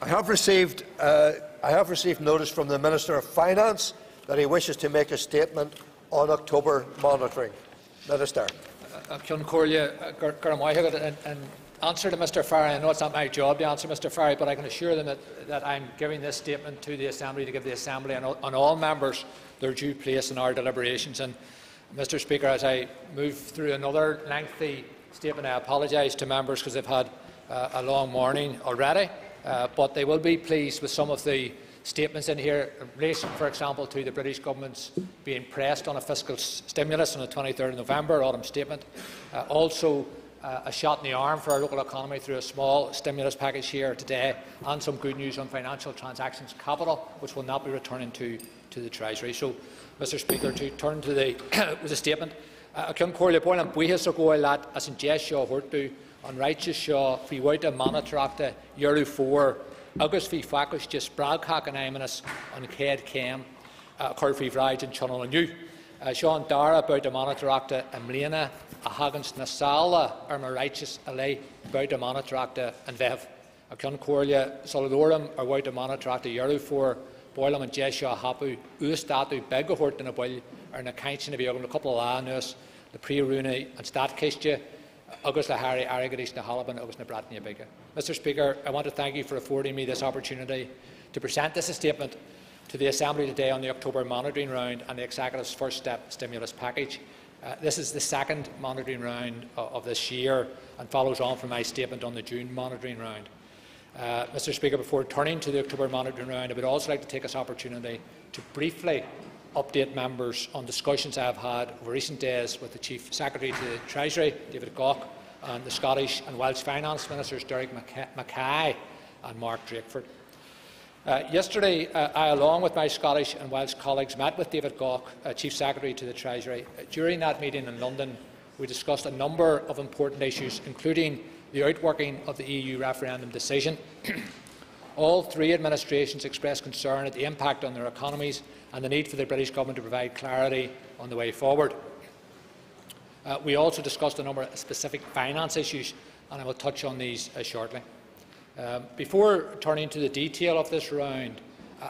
I have received uh, I have received notice from the Minister of Finance that he wishes to make a statement on October monitoring. Minister. Ceann Comhairle gur in answer to Mr Farry, I know it's not my job to answer Mr Farry, but I can assure them that, that I'm giving this statement to the Assembly to give the Assembly and all, and all members their due place in our deliberations. And Mr Speaker, as I move through another lengthy statement, I apologise to members because they've had uh, a long morning already, uh, but they will be pleased with some of the statements in here in relation, for example, to the British government's being pressed on a fiscal stimulus on the 23rd of November, autumn statement. Uh, also, uh, a shot in the arm for our local economy through a small stimulus package here today, and some good news on financial transactions capital, which will not be returning to, to the Treasury. So, Mr Speaker, to turn to the, the statement, uh, ceann comhairle buail an buíthe a ggóil leat as an seo thuirtú an ráite seo hí bhhaid a manatarachta dhearú fór, agus bhí facus de sprágcha an éimenas an céad céim chuirhí bhráid an tional aniu. Seo an dara beid a manatarachta a mléana a hagans na sála ar mar ráites a lei beid a manatarachta an bheith. A cean cuairle solidorm ar bhhaid a manatarachta dhearú fór, bólam an deisio a hapú ústatú begahort in a bhil ar na caiintin a bhí agam na coppla lá nuas na príomhrúna an stadcéiste Harry na Bratnia Bigga. Mr Speaker, I want to thank you for affording me this opportunity to present this statement to the Assembly today on the October monitoring round and the Executive's first step stimulus package. Uh, this is the second monitoring round of, of, this year and follows on from my statement on the June monitoring round. Uh, Mr Speaker, before turning to the October monitoring round, I would also like to take this opportunity to briefly update members on discussions I have had over recent days with the Chief Secretary to the Treasury, David Gauke, and the Scottish and Welsh Finance Ministers, Derek Mackay and Mark Drakeford. Uh, yesterday, uh, I, along with my Scottish and Welsh colleagues, met with David Gauke, uh, Chief Secretary to the Treasury. Uh, during that meeting in London, we discussed a number of important issues, including the outworking of the EU referendum decision. All three administrations expressed concern at the impact on their economies and the need for the British Government to provide clarity on the way forward. Uh, we also discussed a number of specific finance issues, and I will touch on these uh, shortly. Um, before turning to the detail of this round,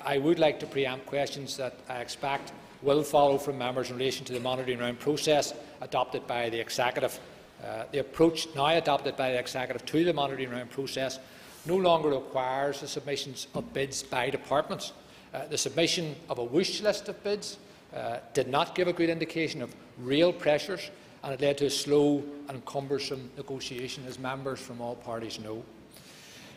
I would like to preempt questions that I expect will follow from members in relation to the monitoring round process adopted by the Executive. Uh, the approach now adopted by the Executive to the monitoring round process no longer requires the submissions of bids by departments. Uh, the submission of a wish list of bids uh, did not give a good indication of real pressures and it led to a slow and cumbersome negotiation, as members from all parties know.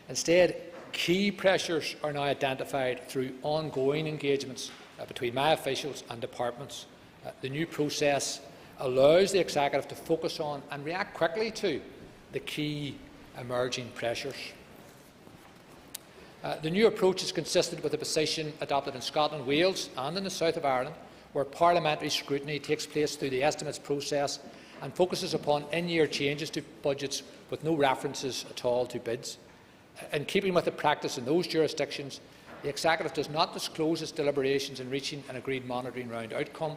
Instead, key pressures are now identified through ongoing engagements uh, between my officials and departments. Uh, the new process allows the Executive to focus on and react quickly to the key emerging pressures. Uh, the new approach is consistent with the position adopted in Scotland, Wales and in the south of Ireland, where parliamentary scrutiny takes place through the estimates process and focuses upon in-year changes to budgets with no references at all to bids. In keeping with the practice in those jurisdictions, the Executive does not disclose its deliberations in reaching an agreed monitoring round outcome.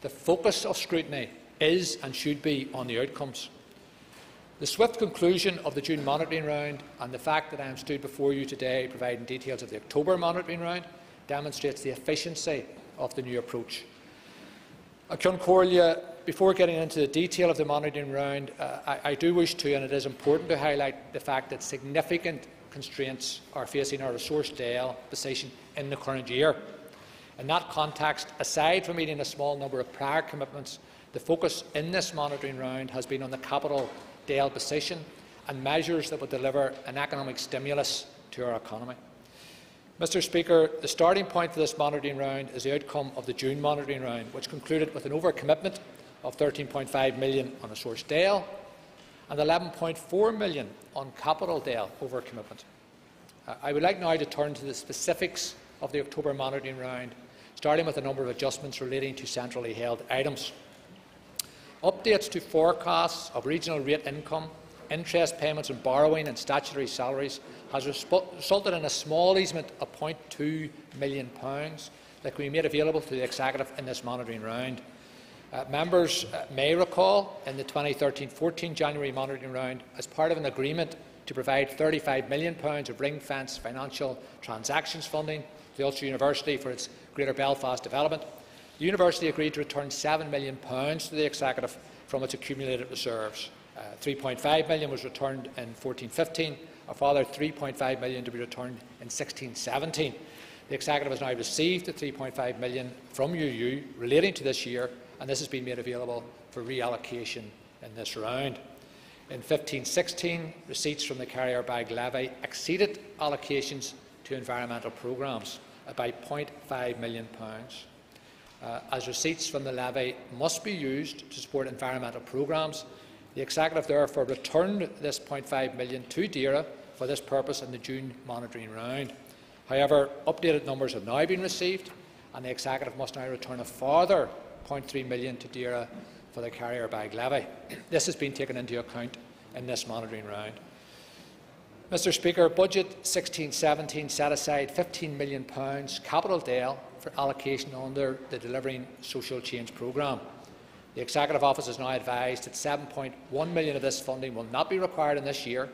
The focus of scrutiny is and should be on the outcomes. The swift conclusion of the June monitoring round and the fact that I am stood before you today providing details of the October monitoring round demonstrates the efficiency of the new approach. Before getting into the detail of the monitoring round, uh, I, I, do wish to, and it is important to highlight the fact that significant constraints are facing our resource DEL position in the current year. In that context, aside from meeting a small number of prior commitments, the focus in this monitoring round has been on the capital DEL position and measures that will deliver an economic stimulus to our economy. Mr Speaker, the starting point for this monitoring round is the outcome of the June monitoring round, which concluded with an overcommitment of 13.5 million on a source DEL and 11.4 million on capital DEL overcommitment. I would like now to turn to the specifics of the October monitoring round, starting with a number of adjustments relating to centrally held items. Updates to forecasts of regional rate income, interest payments and borrowing and statutory salaries has resulted in a small easement of £0.2 million that can be made available to the Executive in this monitoring round. Uh, members uh, may recall in the 2013-14 January monitoring round, as part of an agreement to provide £35 million of ring-fence financial transactions funding to Ulster University for its Greater Belfast development. The University agreed to return £7 million to the Executive from its accumulated reserves. Uh, 3.5 million was returned in 14-15, a further £3.5 million to be returned in 16-17. The Executive has now received the £3.5 million from UU relating to this year, and this has been made available for reallocation in this round. In 15-16, receipts from the carrier bag levy exceeded allocations to environmental programmes by £0.5 million. Uh, as receipts from the levy must be used to support environmental programmes, the Executive therefore returned this £0.5 million to DAERA for this purpose in the June monitoring round. However, updated numbers have now been received, and the Executive must now return a further £0.3 million to DAERA for the carrier bag levy. This has been taken into account in this monitoring round. Mr Speaker, Budget 16-17 set aside £15 million capital DEL for allocation under the Delivering Social Change programme. The Executive Office has now advised that 7.1 million of this funding will not be required in this year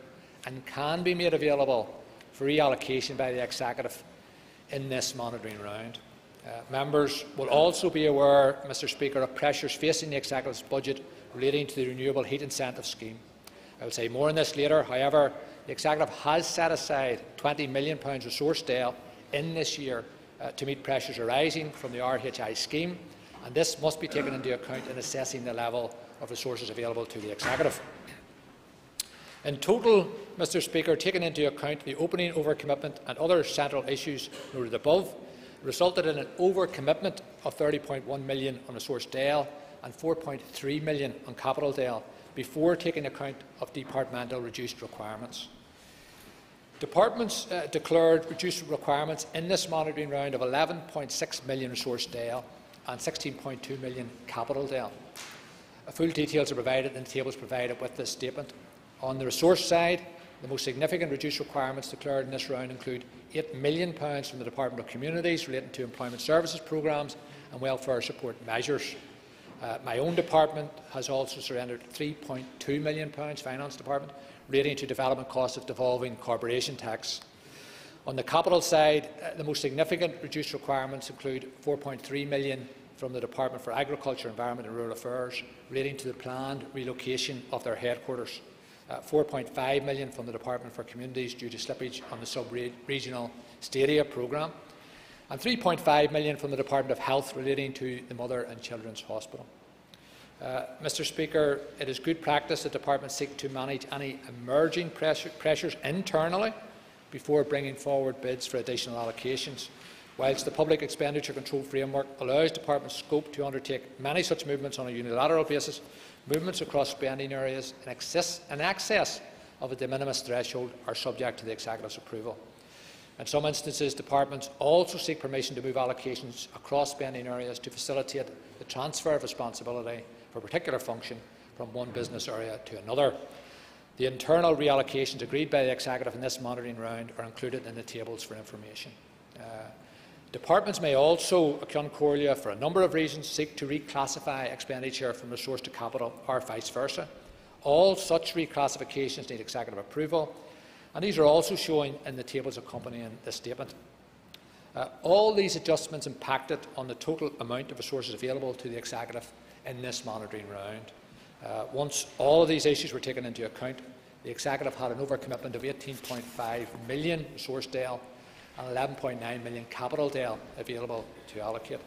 and can be made available for reallocation by the Executive in this monitoring round. Uh, members will also be aware, Mr Speaker, of pressures facing the Executive's budget relating to the Renewable Heat Incentive Scheme. I will say more on this later. However, the Executive has set aside £20 million resource DEL in this year uh, to meet pressures arising from the RHI scheme, and this must be taken into account in assessing the level of resources available to the Executive. In total, Mr Speaker, taking into account the opening overcommitment and other central issues noted above, resulted in an overcommitment of 30.1 million on resource DEL and 4.3 million on capital DEL before taking account of departmental reduced requirements. Departments uh, declared reduced requirements in this monitoring round of 11.6 million resource DEL and 16.2 million capital DEL. Full details are provided in the tables provided with this statement. On the resource side, the most significant reduced requirements declared in this round include £8 million from the Department of Communities relating to employment services programmes and welfare support measures. Uh, my own department has also surrendered £3.2 million, Finance Department, relating to development costs of devolving corporation tax. On the capital side, uh, the most significant reduced requirements include £4.3 million from the Department for Agriculture, Environment and Rural Affairs relating to the planned relocation of their headquarters uh, 4.5 million from the Department for Communities due to slippage on the sub-regional Stadia programme, and 3.5 million from the Department of Health relating to the Mother and Children's Hospital. Uh, Mr Speaker, it is good practice that departments seek to manage any emerging pressure, pressures internally before bringing forward bids for additional allocations. Whilst the Public Expenditure Control Framework allows departments scope to undertake many such movements on a unilateral basis, Movements across spending areas in excess, in excess of a de minimis threshold are subject to the Executive's approval. In some instances, departments also seek permission to move allocations across spending areas to facilitate the transfer of responsibility for a particular function from one business area to another. The internal reallocations agreed by the Executive in this monitoring round are included in the tables for information. Uh, Departments may also, Ceann Comhairle, for a number of reasons, seek to reclassify expenditure from resource to capital or vice versa. All such reclassifications need executive approval, and these are also shown in the tables accompanying this statement. Uh, all these adjustments impacted on the total amount of resources available to the executive in this monitoring round. Uh, once all of these issues were taken into account, the executive had an overcommitment of 18.5 million resource DEL and 11.9 million capital DEL available to allocate.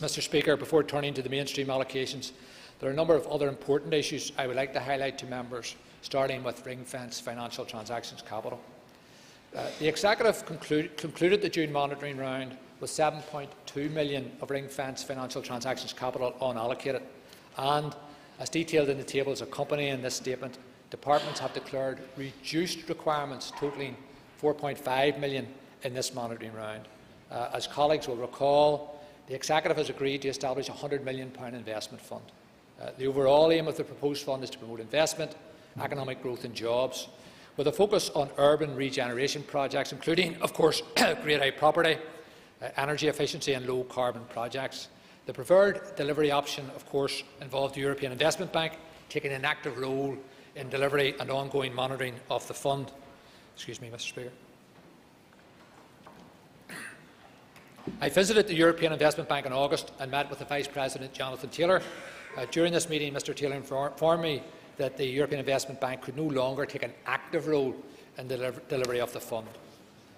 Mr Speaker, before turning to the mainstream allocations, there are a number of other important issues I would like to highlight to members, starting with ring-fence financial transactions capital. Uh, the Executive conclude, concluded the June monitoring round with 7.2 million of ring-fence financial transactions capital unallocated, and, as detailed in the tables accompanying this statement, departments have declared reduced requirements totalling 4.5 million in this monitoring round. Uh, as colleagues will recall, the Executive has agreed to establish a £100 million investment fund. Uh, the overall aim of the proposed fund is to promote investment, economic growth and jobs, with a focus on urban regeneration projects, including, of course, Grade A property, energy efficiency and low-carbon projects. The preferred delivery option, of course, involved the European Investment Bank taking an active role in delivery and ongoing monitoring of the fund. Excuse me, Mr Speaker. I visited the European Investment Bank in August and met with the Vice President, Jonathan Taylor. Uh, during this meeting, Mr Taylor informed me that the European Investment Bank could no longer take an active role in the delivery of the fund.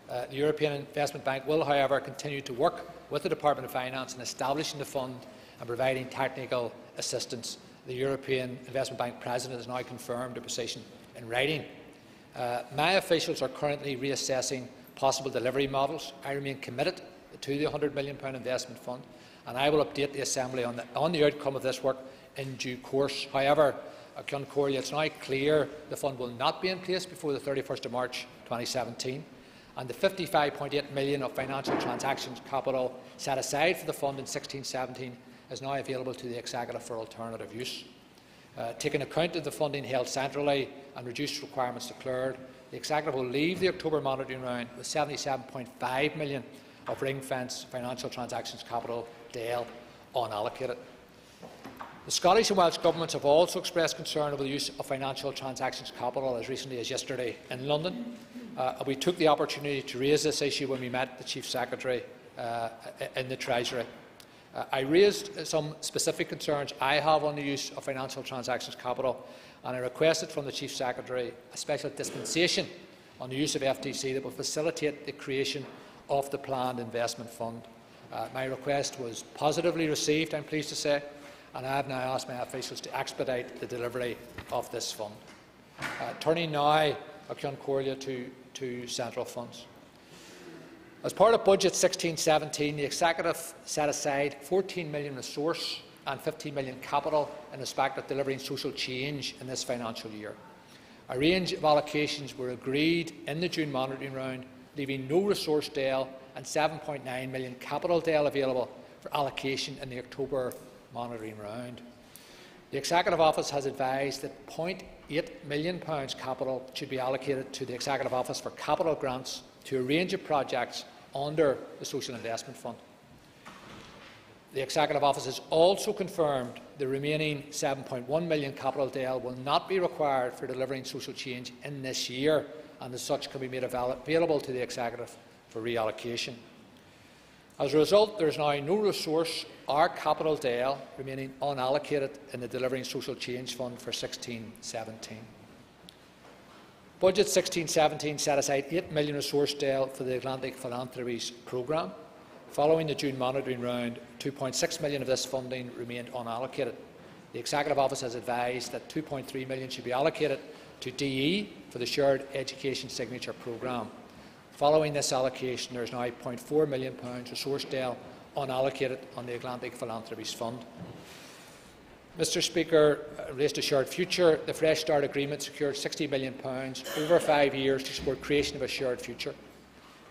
Uh, the European Investment Bank will, however, continue to work with the Department of Finance in establishing the fund and providing technical assistance. The European Investment Bank President has now confirmed the position in writing. Uh, my officials are currently reassessing possible delivery models. I remain committed to the £100 million investment fund, and I will update the Assembly on the, on the outcome of this work in due course. However, it's now clear the fund will not be in place before the 31st of March 2017, and the 55.8 million of financial transactions capital set aside for the fund in 1617 is now available to the Executive for alternative use. Uh, taking account of the funding held centrally and reduced requirements declared, the Executive will leave the October monitoring round with 77.5 million of ring-fence financial transactions capital DEL unallocated. The Scottish and Welsh governments have also expressed concern over the use of financial transactions capital as recently as yesterday in London. Uh, we took the opportunity to raise this issue when we met the Chief Secretary uh, in the Treasury. Uh, I raised some specific concerns I have on the use of financial transactions capital and I requested from the Chief Secretary a special dispensation on the use of FTC that will facilitate the creation of the planned investment fund. Uh, my request was positively received, I'm pleased to say, and I have now asked my officials to expedite the delivery of this fund. Uh, turning now, Comhairle, to, to central funds. As part of Budget 1617, the Executive set aside 14 million resource and 15 million capital in respect of delivering social change in this financial year. A range of allocations were agreed in the June monitoring round leaving no resource DEL and 7.9 million capital DEL available for allocation in the October monitoring round. The Executive Office has advised that £0.8 million capital should be allocated to the Executive Office for capital grants to a range of projects under the Social Investment Fund. The Executive Office has also confirmed the remaining 7.1 million capital DEL will not be required for delivering social change in this year and as such can be made available to the Executive for reallocation. As a result, there is now no resource or capital DEL remaining unallocated in the Delivering Social Change Fund for 1617. Budget 1617 set aside 8 million resource DEL for the Atlantic Philanthropies programme. Following the June monitoring round, 2.6 million of this funding remained unallocated. The Executive Office has advised that 2.3 million should be allocated to DE for the Shared Education Signature Programme. Following this allocation, there is now £0.4 million resource DEL unallocated on the Atlantic Philanthropies Fund. Mr Speaker, in relation to Shared Future, the Fresh Start Agreement secured £60 million over five years to support creation of a shared future.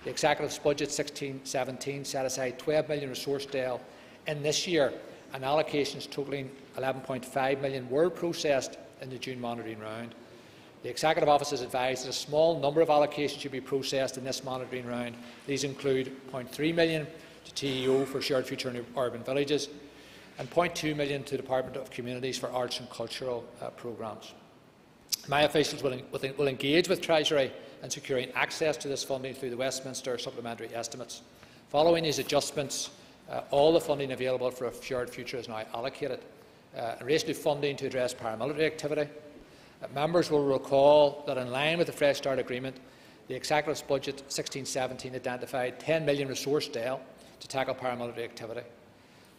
The Executive's Budget 1617 set aside £12 million resource DEL in this year, and allocations totalling £11.5 million were processed in the June monitoring round. The Executive Office has advised that a small number of allocations should be processed in this monitoring round. These include 0.3 million to TEO for Shared Future in Urban Villages and 0.2 million to the Department of Communities for arts and cultural uh, programmes. My officials will, will engage with Treasury in securing access to this funding through the Westminster supplementary estimates. Following these adjustments, uh, all the funding available for a shared future is now allocated. Uh, in relation to funding to address paramilitary activity, Members will recall that in line with the Fresh Start Agreement, the Executive's budget 1617 identified 10 million resource DEL to tackle paramilitary activity.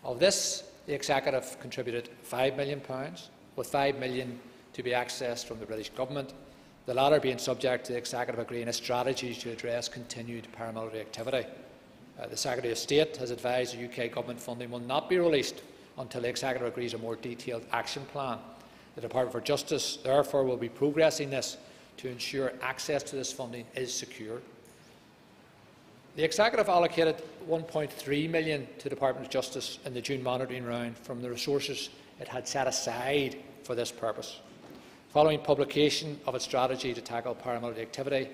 Of this, the Executive contributed £5 million, with £5 million to be accessed from the British Government, the latter being subject to the Executive agreeing a strategy to address continued paramilitary activity. Uh, the Secretary of State has advised the UK Government funding will not be released until the Executive agrees a more detailed action plan the Department for Justice, therefore, will be progressing this to ensure access to this funding is secure. The Executive allocated 1.3 million to the Department of Justice in the June monitoring round from the resources it had set aside for this purpose. Following publication of its strategy to tackle paramilitary activity,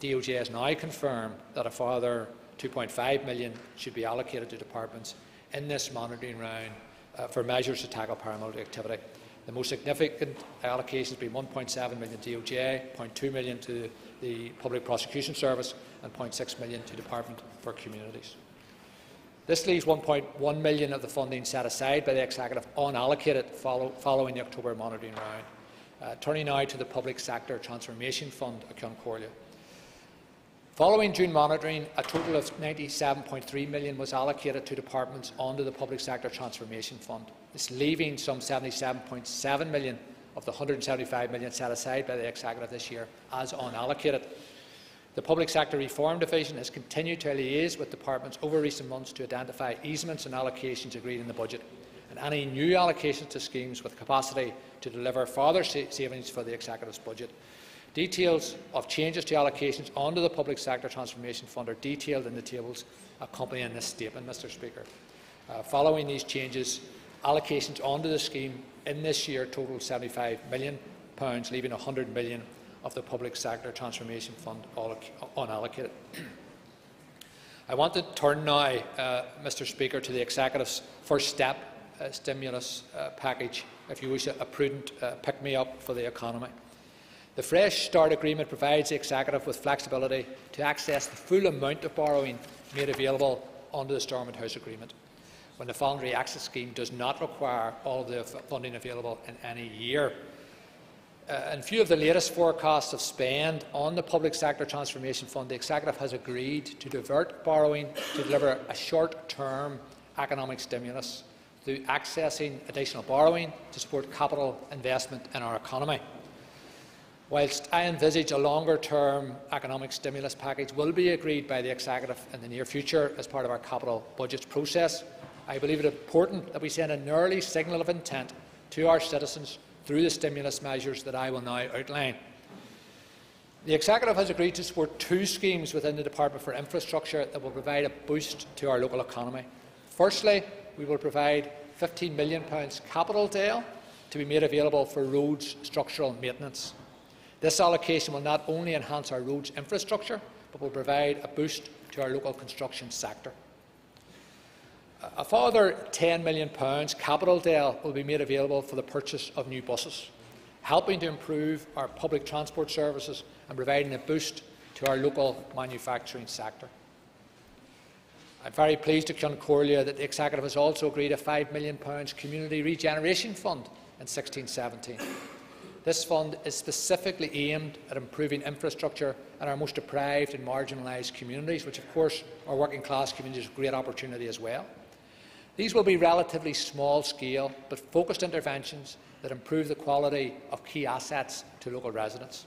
DOJ has now confirmed that a further 2.5 million should be allocated to departments in this monitoring round uh, for measures to tackle paramilitary activity. The most significant allocations being 1.7 million to DOJ, 0.2 million to the Public Prosecution Service and 0.6 million to the Department for Communities. This leaves 1.1 million of the funding set aside by the Executive unallocated follow, following the October monitoring round. Uh, turning now to the Public Sector Transformation Fund at Ceann Comhairle. Following June monitoring, a total of 97.3 million was allocated to departments under the Public Sector Transformation Fund. This leaving some 77.7 million of the 175 million set aside by the Executive this year as unallocated. The Public Sector Reform Division has continued to liaise with departments over recent months to identify easements and allocations agreed in the budget, and any new allocations to schemes with capacity to deliver further savings for the Executive's budget. Details of changes to allocations under the Public Sector Transformation Fund are detailed in the tables accompanying this statement, Mr Speaker. Uh, following these changes, allocations under the scheme in this year total £75 million, leaving £100 million of the Public Sector Transformation Fund unallocated. I want to turn now, uh, Mr Speaker, to the Executive's first step uh, stimulus uh, package, if you wish, a prudent uh, pick-me-up for the economy. The Fresh Start Agreement provides the Executive with flexibility to access the full amount of borrowing made available under the Stormont House Agreement, when the Voluntary Exit Scheme does not require all of the funding available in any year. Uh, in view of the latest forecasts of spend on the Public Sector Transformation Fund, the Executive has agreed to divert borrowing to deliver a short-term economic stimulus through accessing additional borrowing to support capital investment in our economy. Whilst I envisage a longer-term economic stimulus package will be agreed by the Executive in the near future as part of our capital budgets process, I believe it important that we send an early signal of intent to our citizens through the stimulus measures that I will now outline. The Executive has agreed to support two schemes within the Department for Infrastructure that will provide a boost to our local economy. Firstly, we will provide £15 million capital DEL to be made available for roads structural maintenance. This allocation will not only enhance our roads infrastructure, but will provide a boost to our local construction sector. A further £10 million capital DEL will be made available for the purchase of new buses, helping to improve our public transport services and providing a boost to our local manufacturing sector. I'm very pleased to Ceann Comhairle that the Executive has also agreed a £5 million community regeneration fund in 1617. This fund is specifically aimed at improving infrastructure in our most deprived and marginalised communities, which of course are working class communities with great opportunity as well. These will be relatively small scale but focused interventions that improve the quality of key assets to local residents.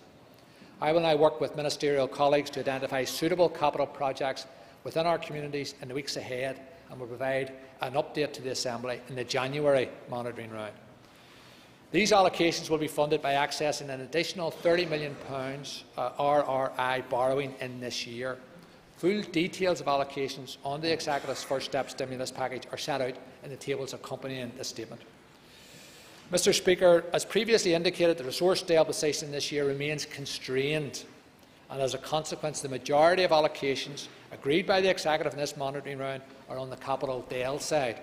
I will now work with ministerial colleagues to identify suitable capital projects within our communities in the weeks ahead and will provide an update to the Assembly in the January monitoring round. These allocations will be funded by accessing an additional £30 million uh, RRI borrowing in this year. Full details of allocations on the Executive's First Step stimulus package are set out in the tables accompanying this statement. Mr Speaker, as previously indicated, the resource position this year remains constrained, and as a consequence, the majority of allocations agreed by the Executive in this monitoring round are on the capital DEL side.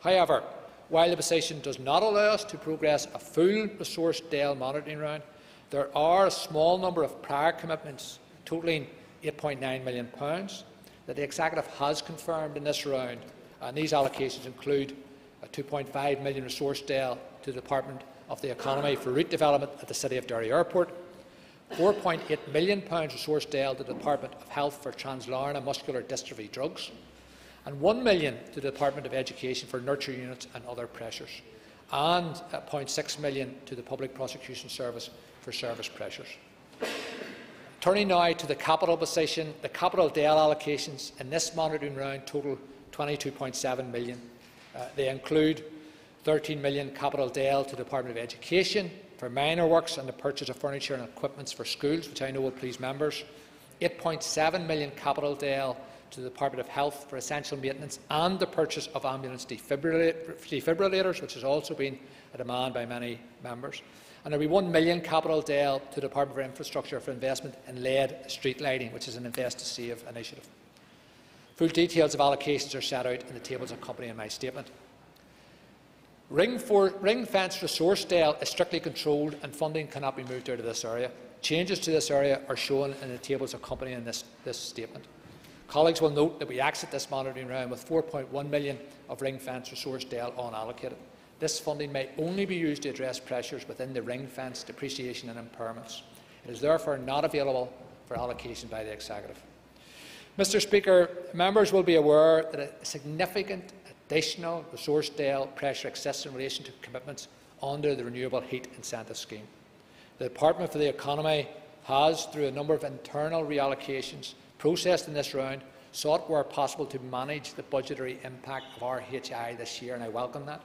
However, while the position does not allow us to progress a full resource DEL monitoring round, there are a small number of prior commitments totalling £8.9 million that the Executive has confirmed in this round, and these allocations include a £2.5 million resource DEL to the Department of the Economy for route development at the City of Derry Airport, £4.8 million resource DEL to the Department of Health for Translarna muscular dystrophy drugs, and 1 million to the Department of Education for nurture units and other pressures, and 0.6 million to the Public Prosecution Service for service pressures. Turning now to the capital position, the capital DEL allocations in this monitoring round total 22.7 million. Uh, they include 13 million capital DEL to the Department of Education for minor works and the purchase of furniture and equipment for schools, which I know will please members. 8.7 million capital DEL to the Department of Health for essential maintenance and the purchase of ambulance defibrillators, which has also been a demand by many members. And there will be 1 million capital DEL to the Department for Infrastructure for investment in LED street lighting, which is an Invest to Save initiative. Full details of allocations are set out in the tables accompanying my statement. Ring, for, ring fence resource DEL is strictly controlled and funding cannot be moved out of this area. Changes to this area are shown in the tables accompanying this, this statement. Colleagues will note that we exit this monitoring round with 4.1 million of ring fence resource DEL unallocated. This funding may only be used to address pressures within the ring fence depreciation and impairments. It is therefore not available for allocation by the Executive. Mr Speaker, members will be aware that a significant additional resource DEL pressure exists in relation to commitments under the Renewable Heat Incentive Scheme. The Department for the Economy has, through a number of internal reallocations processed in this round, sought where possible to manage the budgetary impact of RHI this year, and I welcome that.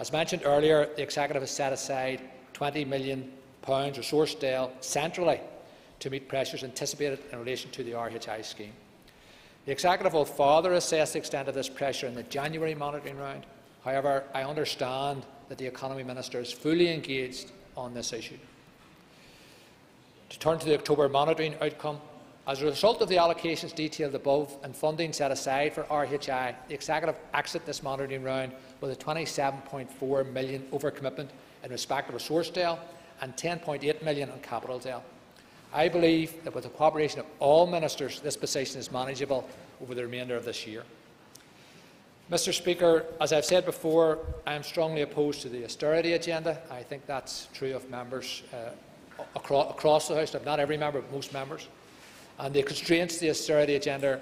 As mentioned earlier, the Executive has set aside £20 million resource DEL centrally to meet pressures anticipated in relation to the RHI scheme. The Executive will further assess the extent of this pressure in the January monitoring round. However, I understand that the Economy Minister is fully engaged on this issue. To turn to the October monitoring outcome, as a result of the allocations detailed above and funding set aside for RHI, the Executive exit this monitoring round with a 27.4 million overcommitment in respect of resource DEL and 10.8 million on capital DEL. I believe that with the cooperation of all ministers, this position is manageable over the remainder of this year. Mr Speaker, as I've said before, I am strongly opposed to the austerity agenda. I think that's true of members uh, across, across the House, not every member, but most members. And the constraints the austerity agenda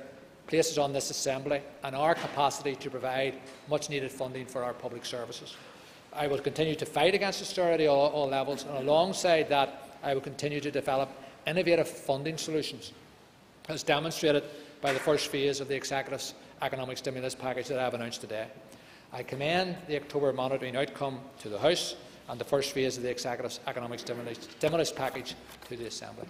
places on this Assembly and our capacity to provide much-needed funding for our public services. I will continue to fight against austerity at all, all levels, and alongside that, I will continue to develop innovative funding solutions, as demonstrated by the first phase of the Executive's economic stimulus package that I have announced today. I commend the October monitoring outcome to the House and the first phase of the Executive's economic stimulus, stimulus package to the Assembly.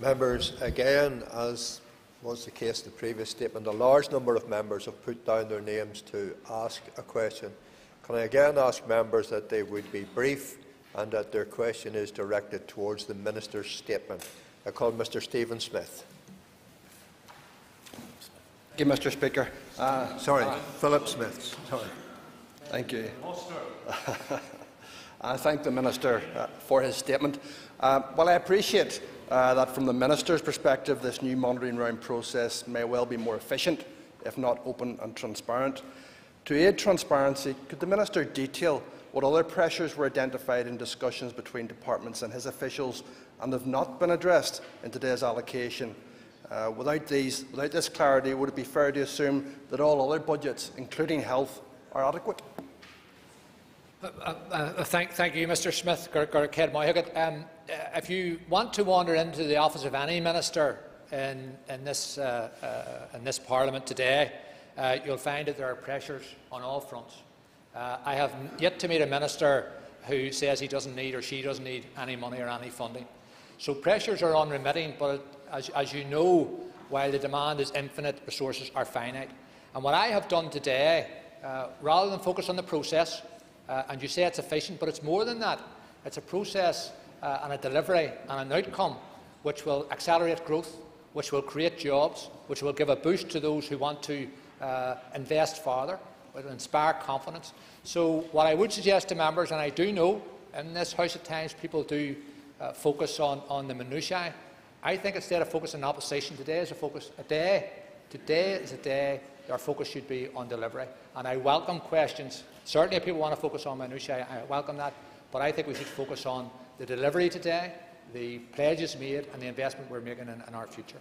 Members, again, as was the case in the previous statement, a large number of members have put down their names to ask a question. Can I again ask members that they would be brief and that their question is directed towards the Minister's statement. I call Mr Stephen Smith. Thank you, Mr Speaker. Uh, Sorry, uh, Philip Smith. Sorry. Thank you. I thank the Minister uh, for his statement. Uh, well, I appreciate uh, that from the Minister's perspective, this new monitoring round process may well be more efficient, if not open and transparent. To aid transparency, could the Minister detail what other pressures were identified in discussions between departments and his officials and have not been addressed in today's allocation. Uh, without, these, without this clarity, would it be fair to assume that all other budgets, including health, are adequate? Uh, uh, uh thank, thank, you, Mr Smith. Um, if you want to wander into the office of any minister in, in, this, uh, uh, in this, Parliament today, you'll find that there are pressures on all fronts. Uh, I have yet to meet a minister who says he doesn't need or she doesn't need any money or any funding. So pressures are unremitting, but as, as you know, while the demand is infinite, resources are finite. And what I have done today, uh, rather than focus on the process, uh, and you say it's efficient, but it's more than that. It's a process uh, and a delivery and an outcome which will accelerate growth, which will create jobs, which will give a boost to those who want to uh, invest further it will inspire confidence. So what I would suggest to members, and I do know in this House at times people do uh, focus on, on the minutiae, I think instead of focusing on opposition, today is a focus, a day, today is a day our focus should be on delivery. And I welcome questions. Certainly if people want to focus on minutiae, I welcome that. But I think we should focus on the delivery today, the pledges made and the investment we're making in, in our future.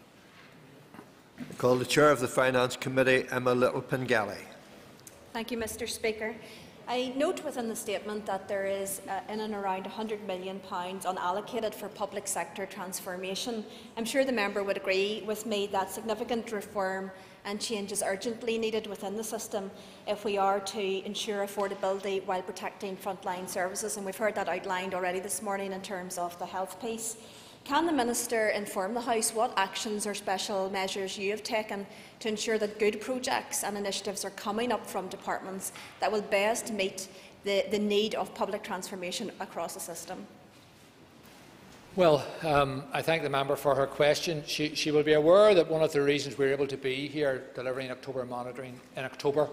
I call the Chair of the Finance Committee, Emma Little-Pengelly. Thank you, Mr Speaker. I note within the statement that there is uh, in and around £100 million unallocated for public sector transformation. I'm sure the member would agree with me that significant reform and change is urgently needed within the system if we are to ensure affordability while protecting frontline services. And we've heard that outlined already this morning in terms of the health piece. Can the Minister inform the House what actions or special measures you have taken to ensure that good projects and initiatives are coming up from departments that will best meet the, the need of public transformation across the system? Well, um, I thank the member for her question. She, she, will be aware that one of the reasons we're able to be here delivering October monitoring in October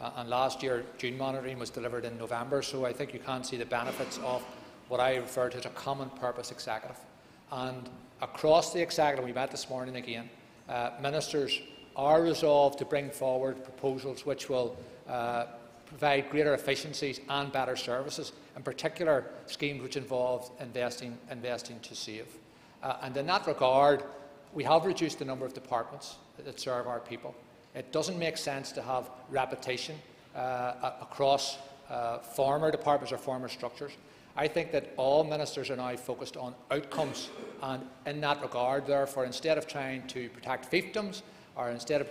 uh, and last year June monitoring was delivered in November, so I think you can see the benefits of what I refer to as a common purpose executive. And across the executive, we met this morning again, uh, ministers are resolved to bring forward proposals which will uh, provide greater efficiencies and better services, in particular schemes which involve investing, investing to save. Uh, and in that regard, we have reduced the number of departments that serve our people. It doesn't make sense to have repetition uh, across uh, former departments or former structures. I think that all ministers are now focused on outcomes, and in that regard, therefore, instead of trying to protect fiefdoms, or instead of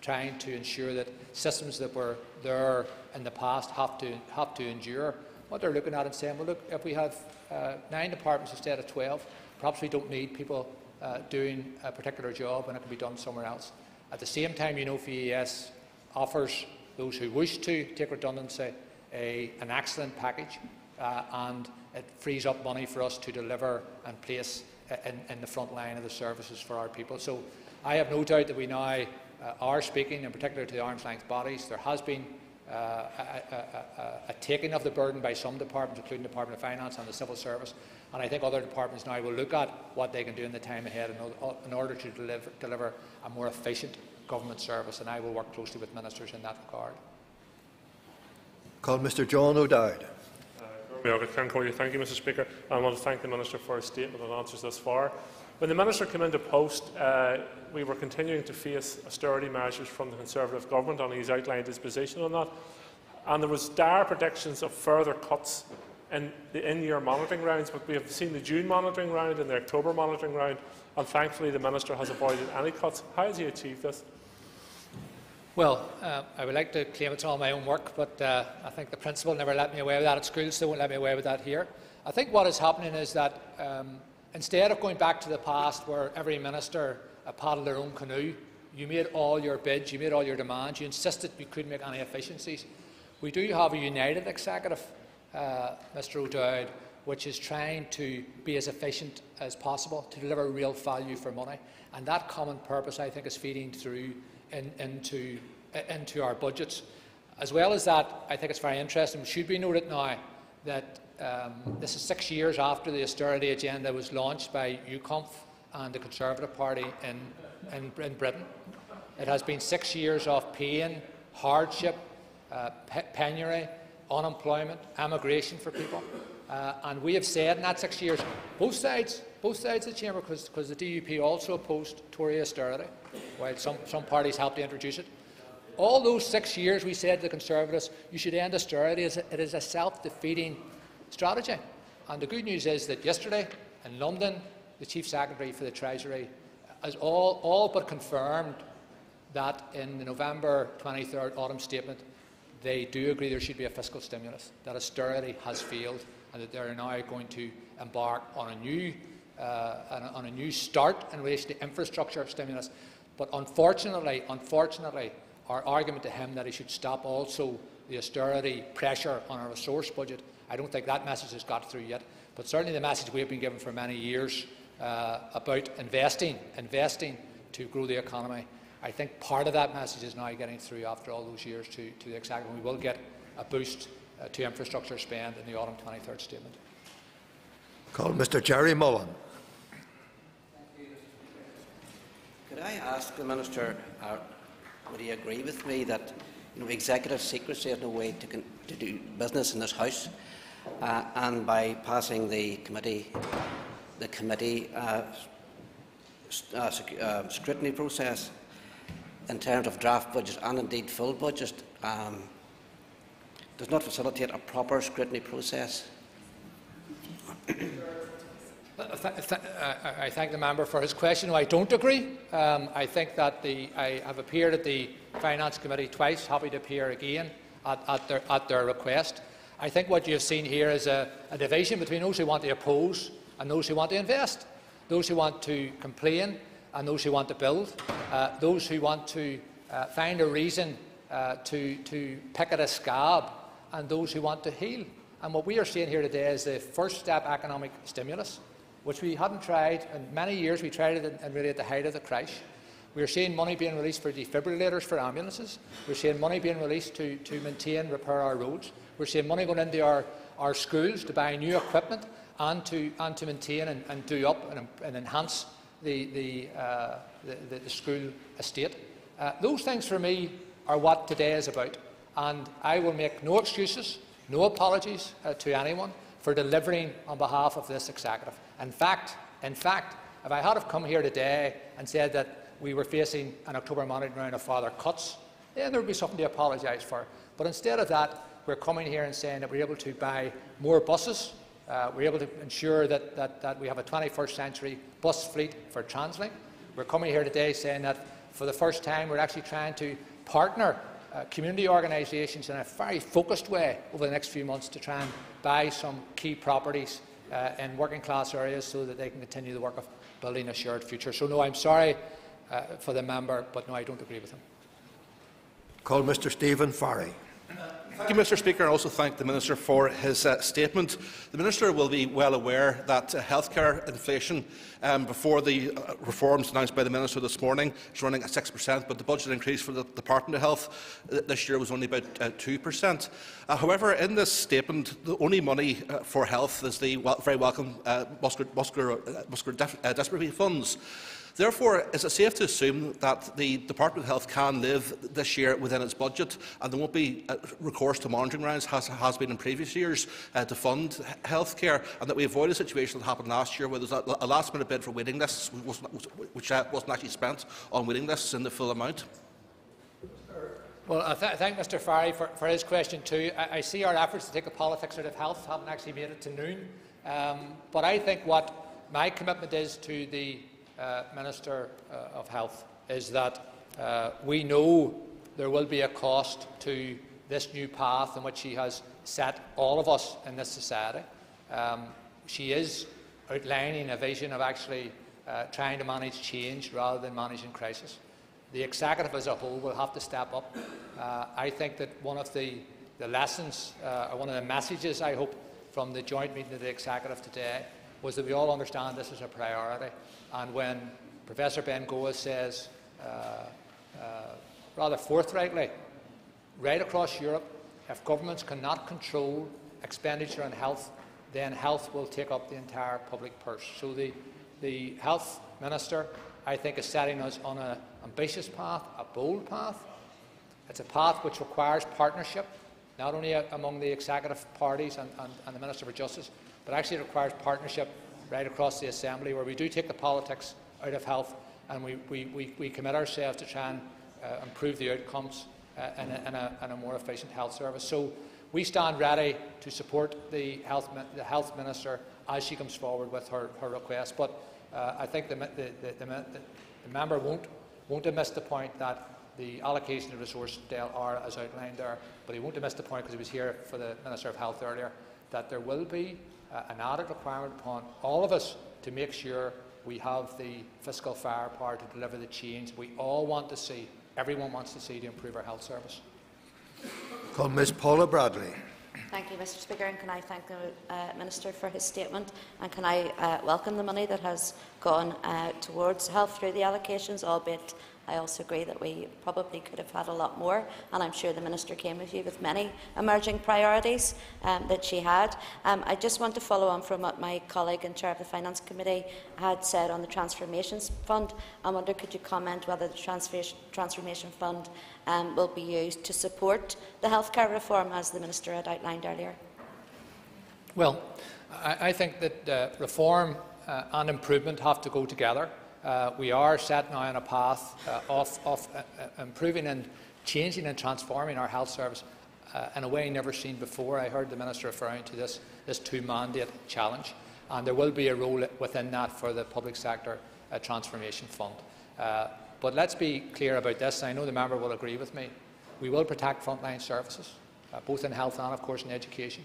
trying to ensure that systems that were there in the past have to have to endure, what they're looking at and saying, well, look, if we have uh, nine departments instead of 12, perhaps we don't need people uh, doing a particular job and it can be done somewhere else. At the same time, you know, VES offers those who wish to take redundancy a, an excellent package uh, and it frees up money for us to deliver and place in, in, the front line of the services for our people. So I have no doubt that we now uh, are speaking, in particular to the arm's length bodies. There has been a, a, a, a, taking of the burden by some departments, including the Department of Finance and the Civil Service, and I think other departments now will look at what they can do in the time ahead in, in order to deliver, deliver a more efficient government service, and I will work closely with ministers in that regard. Call Mr John O'Dowd. Thank you, Mr Speaker. I want to thank the Minister for his statement and answers thus far. When the Minister came into post, uh, we were continuing to face austerity measures from the Conservative Government, and he's outlined his position on that. And there was dire predictions of further cuts in the in-year monitoring rounds, but we have seen the June monitoring round and the October monitoring round, and thankfully the Minister has avoided any cuts. How has he achieved this? Well, uh, I would like to claim it's all my own work, but uh, I think the principal never let me away with that at school, so won't let me away with that here. I think what is happening is that um, instead of going back to the past where every minister paddled their own canoe, you made all your bids, you made all your demands, you insisted you couldn't make any efficiencies. We do have a united executive, uh, Mr O'Dowd, which is trying to be as efficient as possible to deliver real value for money. And that common purpose, I think, is feeding through in, into, into our budgets. As well as that, I think it's very interesting, it should be noted now that um, this is six years after the austerity agenda was launched by UKOMF and the Conservative Party in, in, in Britain. It has been six years of pain, hardship, uh, pe penury, unemployment, emigration for people. Uh, and we have said in that six years, both sides, both sides of the chamber, because the DUP also opposed Tory austerity, while some, some parties helped to introduce it. All those six years we said to the Conservatives, you should end austerity. It is a self-defeating strategy. And the good news is that yesterday in London, the Chief Secretary for the Treasury has all, all but confirmed that in the November 23rd autumn statement, they do agree there should be a fiscal stimulus, that austerity has failed, and that they are now going to embark on a new, uh, on a new start in relation to infrastructure stimulus. But unfortunately, unfortunately, our argument to him that he should stop also the austerity pressure on our resource budget, I don't think that message has got through yet. But certainly the message we have been given for many years uh, about investing, investing to grow the economy. I think part of that message is now getting through after all those years to, to the executive. We will get a boost uh, to infrastructure spend in the autumn 23rd statement. Call Mr Gerry Mullan. Could I ask the Minister, uh, would he agree with me that you know, executive secrecy is no way to, to do business in this House, uh, and by passing the committee, the committee uh, uh, uh, scrutiny process in terms of draft budgets and indeed full budgets um, does not facilitate a proper scrutiny process? I thank the member for his question. I don't agree. Um, I think that the, I have appeared at the Finance Committee twice, happy to appear again at, at, their, at their, request. I think what you have seen here is a, a, division between those who want to oppose and those who want to invest, those who want to complain and those who want to build, uh, those who want to uh, find a reason uh, to, to pick at a scab and those who want to heal. And what we are seeing here today is the first step economic stimulus which we hadn't tried in many years. We tried it in really at the height of the crash. We're seeing money being released for defibrillators for ambulances. We're seeing money being released to, to maintain, repair our roads. We're seeing money going into our, our schools to buy new equipment and to, and to maintain and, and do up and, and enhance the, the, uh, the, the, school estate. Uh, those things for me are what today is about. And I will make no excuses, no apologies uh, to anyone for delivering on behalf of this executive. In fact, in fact, if I had have come here today and said that we were facing an October monitoring round of further cuts, then there would be something to apologise for. But instead of that, we're coming here and saying that we're able to buy more buses, uh, we're able to ensure that, that, that, we have a 21st century bus fleet for TransLink. We're coming here today saying that for the first time we're actually trying to partner uh, community organisations in a very focused way over the next few months to try and buy some key properties uh, in working class areas so that they can continue the work of building a shared future. So no, I'm sorry uh, for the member, but no, I don't agree with him. Call Mr Stephen Farry. Thank you, Mr Speaker. I also thank the Minister for his uh, statement. The Minister will be well aware that uh, healthcare inflation, um, before the uh, reforms announced by the Minister this morning, is running at 6%, but the budget increase for the Department of Health uh, this year was only about uh, 2%. Uh, however, in this statement, the only money for health is the very welcome muscular, muscular, funds. Therefore, is it safe to assume that the Department of Health can live this year within its budget and there won't be uh, recourse to monitoring rounds, as has been in previous years, uh, to fund healthcare, and that we avoid a situation that happened last year where there was a, last-minute bid for waiting lists, which uh, wasn't actually spent on waiting lists in the full amount? Well, I th thank Mr Farry for, for, his question too. I, I, see our efforts to take a politics out of health haven't actually made it to noon. Um, but I think what my commitment is to the uh, Minister uh, of Health is that uh, we know there will be a cost to this new path in which she has set all of us in this society. Um, she is outlining a vision of actually uh, trying to manage change rather than managing crisis. The executive as a whole will have to step up. Uh, I think that one of the, the lessons, uh, or one of the messages I hope from the joint meeting of the executive today was that we all understand this is a priority. And when Professor Bengoa says, uh, uh, rather forthrightly, right across Europe, if governments cannot control expenditure on health, then health will take up the entire public purse. So the, the health minister, I think, is setting us on an ambitious path, a bold path. It's a path which requires partnership, not only among the executive parties and, and, and the Minister for Justice, but actually it requires partnership right across the Assembly, where we do take the politics out of health and we, we, we, we commit ourselves to try and uh, improve the outcomes uh, in, a, in, a, in, a, more efficient health service. So we stand ready to support the health, the health minister as she comes forward with her, her request. But uh, I think the, the, the, the, member won't, won't have missed the point that the allocation of resources DEL are as outlined there, but he won't have missed the point because he was here for the Minister of Health earlier, that there will be uh, an added requirement upon all of us to make sure we have the fiscal firepower to deliver the change we all want to see, everyone wants to see to improve our health service. Call Ms Paula Bradley. Thank you, Mr Speaker, and can I thank the uh, Minister for his statement and can I uh, welcome the money that has gone uh, towards health through the allocations, albeit I also agree that we probably could have had a lot more, and I'm sure the Minister came with you with many emerging priorities um, that she had. Um, I just want to follow on from what my colleague and Chair of the Finance Committee had said on the Transformations Fund. I wonder, could you comment whether the Transformation Fund um, will be used to support the healthcare reform, as the Minister had outlined earlier? Well, I, I think that uh, reform uh, and improvement have to go together. Uh, we are set now on a path uh, of, of uh, uh, improving and changing and transforming our health service uh, in a way never seen before. I heard the Minister referring to this, this two-mandate challenge, and there will be a role within that for the Public Sector uh, Transformation Fund. but let's be clear about this. and I know the member will agree with me. We will protect frontline services, both in health and, of course, in education.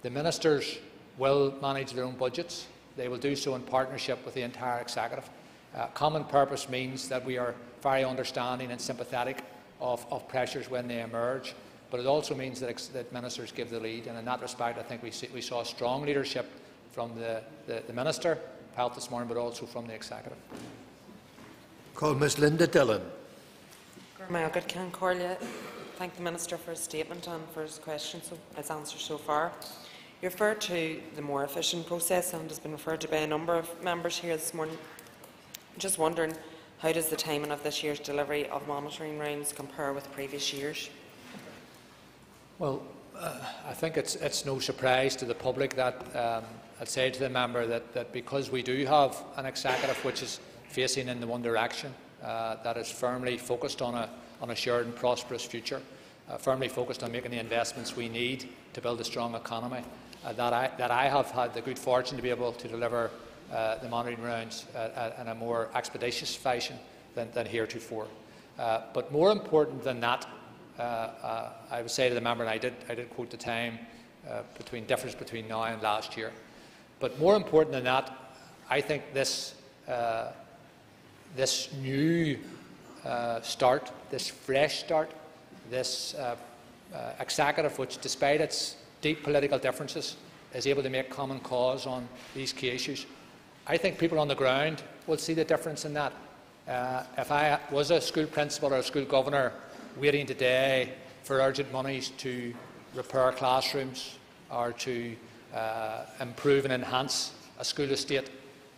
The ministers will manage their own budgets. They will do so in partnership with the entire executive. Uh, common purpose means that we are very understanding and sympathetic of, of pressures when they emerge, but it also means that, that, ministers give the lead. And in that respect, I think we, see, we saw strong leadership from the, the, the Minister of Health this morning, but also from the Executive. Call Ms Linda Dillon. Margaret Can thank the Minister for his statement and for his questions, so, his answers so far. You referred to the more efficient process and has been referred to by a number of members here this morning. Just wondering, how does the timing of this year's delivery of monitoring rounds compare with previous years? Well, uh, I think it's, it's no surprise to the public that um, I'd say to the member that, that because we do have an executive which is facing in the one direction, uh, that is firmly focused on a, on a shared and prosperous future, uh, firmly focused on making the investments we need to build a strong economy, uh, that, I, that I have had the good fortune to be able to deliver uh, the monitoring rounds uh, in a more expeditious fashion than, than heretofore. Uh, but more important than that, uh, uh, I would say to the member, and I did, I did quote the time between difference between now and last year. But more important than that, I think this, this new start, this fresh start, this executive, which despite its deep political differences, is able to make common cause on these key issues. I think people on the ground will see the difference in that. Uh, if I was a school principal or a school governor waiting today for urgent monies to repair classrooms or to uh, improve and enhance a school estate,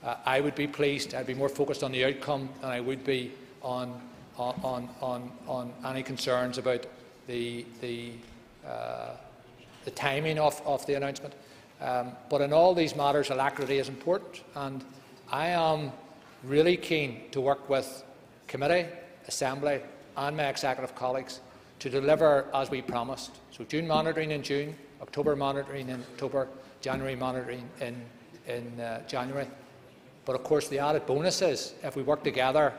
uh, I would be pleased. I'd be more focused on the outcome than I would be on, on, on, on any concerns about the, the, uh, the timing of, of the announcement. Um, but in all these matters, alacrity is important, and I am really keen to work with committee, assembly, and my executive colleagues to deliver as we promised. So June monitoring in June, October monitoring in October, January monitoring in, in uh, January. But of course, the added bonus is if we work together,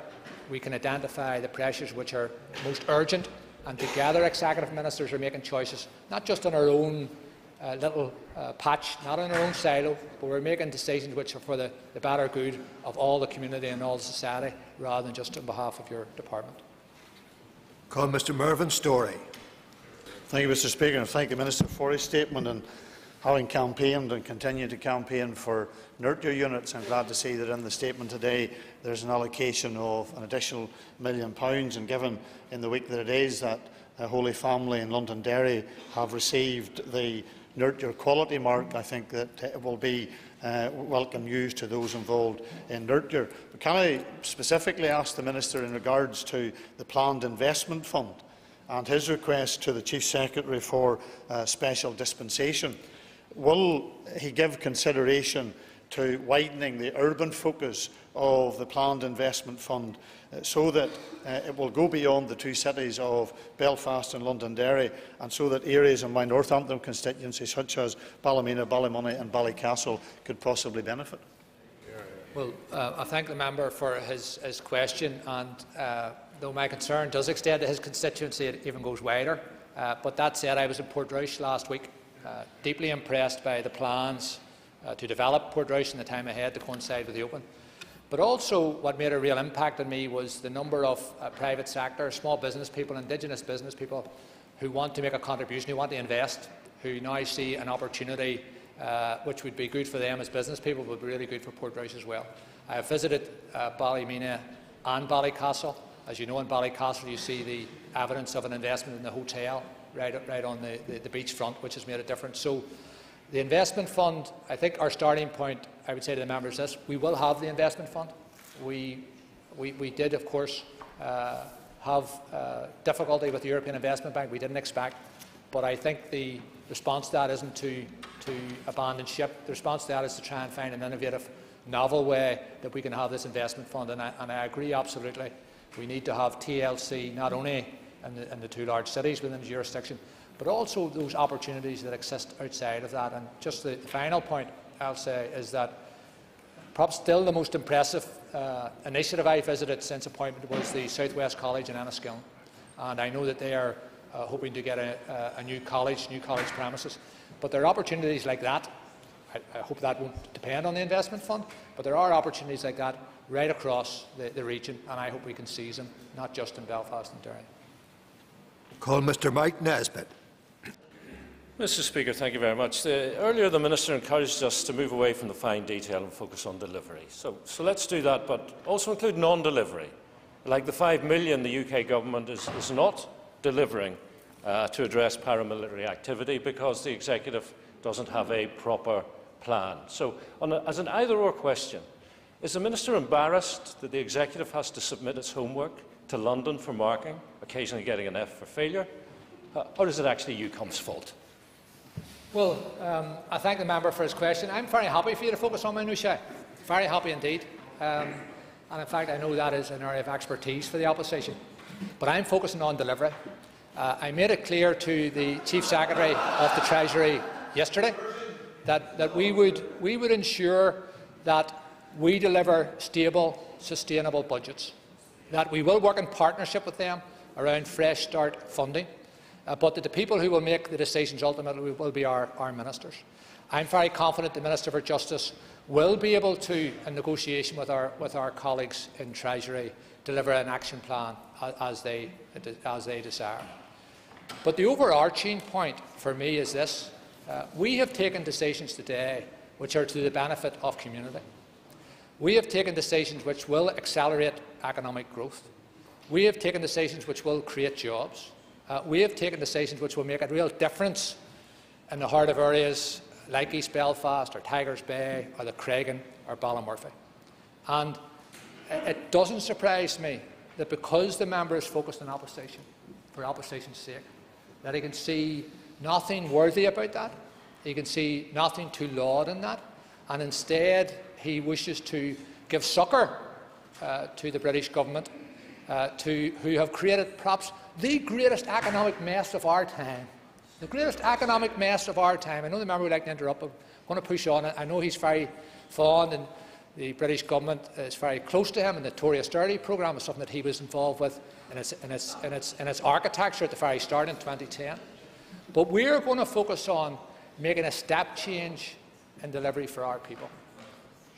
we can identify the pressures which are most urgent, and together executive ministers are making choices, not just on our own uh, little uh, patch, not in our own silo, but we're making decisions which are for the, the better good of all the community and all the society, rather than just on behalf of your department. Call Mr Mervyn Storey. Thank you, Mr Speaker, and thank the Minister for his statement. And having campaigned and continue to campaign for nurture units, I'm glad to see that in the statement today there's an allocation of an additional million pounds. And given in the week that it is that uh, Holy Family and Londonderry have received the nurture quality mark, I think that it will be uh, welcome news to those involved in nurture. But can I specifically ask the Minister in regards to the planned investment fund and his request to the Chief Secretary for uh, special dispensation? Will he give consideration to widening the urban focus of the planned investment fund uh, so that uh, it will go beyond the two cities of Belfast and Londonderry and so that areas in my North Antrim constituency such as Ballymena, Ballymoney and Ballycastle could possibly benefit. Well, uh, I thank the member for his, his question, and uh, though my concern does extend to his constituency, it even goes wider. Uh, but that said, I was in Portrush last week, uh, deeply impressed by the plans uh, to develop Port Portrush in the time ahead to coincide with the Open. But also what made a real impact on me was the number of uh, private sector, small business people, indigenous business people who want to make a contribution, who want to invest, who now see an opportunity uh, which would be good for them as business people, but would be really good for Port Portrush as well. I have visited uh, Ballymena and Ballycastle. As you know, in Ballycastle you see the evidence of an investment in the hotel right, right on the, the, the which has made a difference. So the investment fund, I think our starting point, I would say to the members is this, we will have the investment fund. We, we, we did, of course, uh, have uh, difficulty with the European Investment Bank. We didn't expect. But I think the response to that isn't to, to abandon ship. The response to that is to try and find an innovative, novel way that we can have this investment fund. And I, and I agree absolutely. We need to have TLC not only in the, in the two large cities within the jurisdiction, but also those opportunities that exist outside of that. And just the final point I'll say is that perhaps still the most impressive uh, initiative I visited since appointment was the Southwest College in Enniskillen. And I know that they are uh, hoping to get a, a, new college, new college premises. But there are opportunities like that. I, I, hope that won't depend on the investment fund, but there are opportunities like that right across the, the region, and I hope we can seize them, not just in Belfast and Derry. Call Mr Mike Nesbitt. Mr Speaker, thank you very much. The, earlier the Minister encouraged us to move away from the fine detail and focus on delivery. So, so let's do that, but also include non-delivery. like the 5 million the UK government is, is not delivering uh, to address paramilitary activity because the executive doesn't have a proper plan. So, a, as an either-or question, is the minister embarrassed that the executive has to submit its homework to London for marking, occasionally getting an F for failure, uh, or is it actually UCUNF's fault? Well, um, I thank the member for his question. I'm very happy for you to focus on minutiae. Very happy indeed. Um, and in fact, I know that is an area of expertise for the opposition. But I'm focusing on delivery. Uh, I made it clear to the Chief Secretary of the Treasury yesterday that, that we, would, we would ensure that we deliver stable, sustainable budgets, that we will work in partnership with them around Fresh Start funding, uh, but that the people who will make the decisions ultimately will be our, our ministers. I'm very confident the Minister for Justice will be able to, in negotiation with our, with our colleagues in Treasury, deliver an action plan as they, as they desire. But the overarching point for me is this. Uh, we have taken decisions today which are to the benefit of community. We have taken decisions which will accelerate economic growth. We have taken decisions which will create jobs. Uh, we have taken decisions which will make a real difference in the heart of areas like East Belfast or Tigers Bay or the Creggan or Ballymurphy. And it doesn't surprise me that because the member is focused on opposition, for opposition's sake, that he can see nothing worthy about that, he can see nothing to laud in that, and instead he wishes to give succour uh, to the British government, uh, to, who have created perhaps the greatest economic mess of our time the greatest economic mess of our time. I know the member would like to interrupt, but I'm going to push on. I know he's very fond and the British government is very close to him, and the Tory austerity programme is something that he was involved with in its, in its, in its, in its architecture at the very start in 2010. But we're going to focus on making a step change in delivery for our people.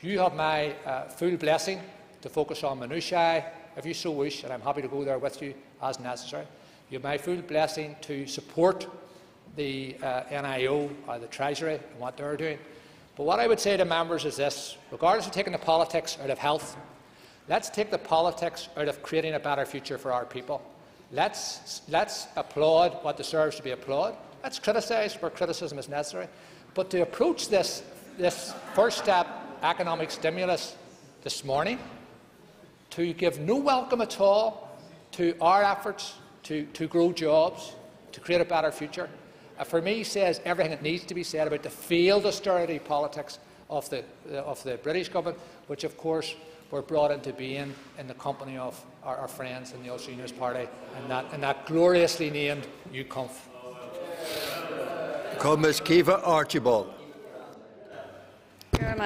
You have my uh, full blessing to focus on minutiae if you so wish, and I'm happy to go there with you as necessary. You have my full blessing to support the uh, NIO or the Treasury and what they're doing. But what I would say to members is this, regardless of taking the politics out of health, let's take the politics out of creating a better future for our people. Let's, let's applaud what deserves to be applauded. Let's criticise where criticism is necessary. But to approach this, this first step economic stimulus this morning, to give no welcome at all to our efforts to, to grow jobs, to create a better future, uh, for me, says everything that needs to be said about the failed austerity politics of the, uh, of the British government, which, of course, were brought into being in the company of our, our friends in the Ulster Unionist Party and that, and that gloriously named UCUNF. Ms Caoimhe Archibald. Um,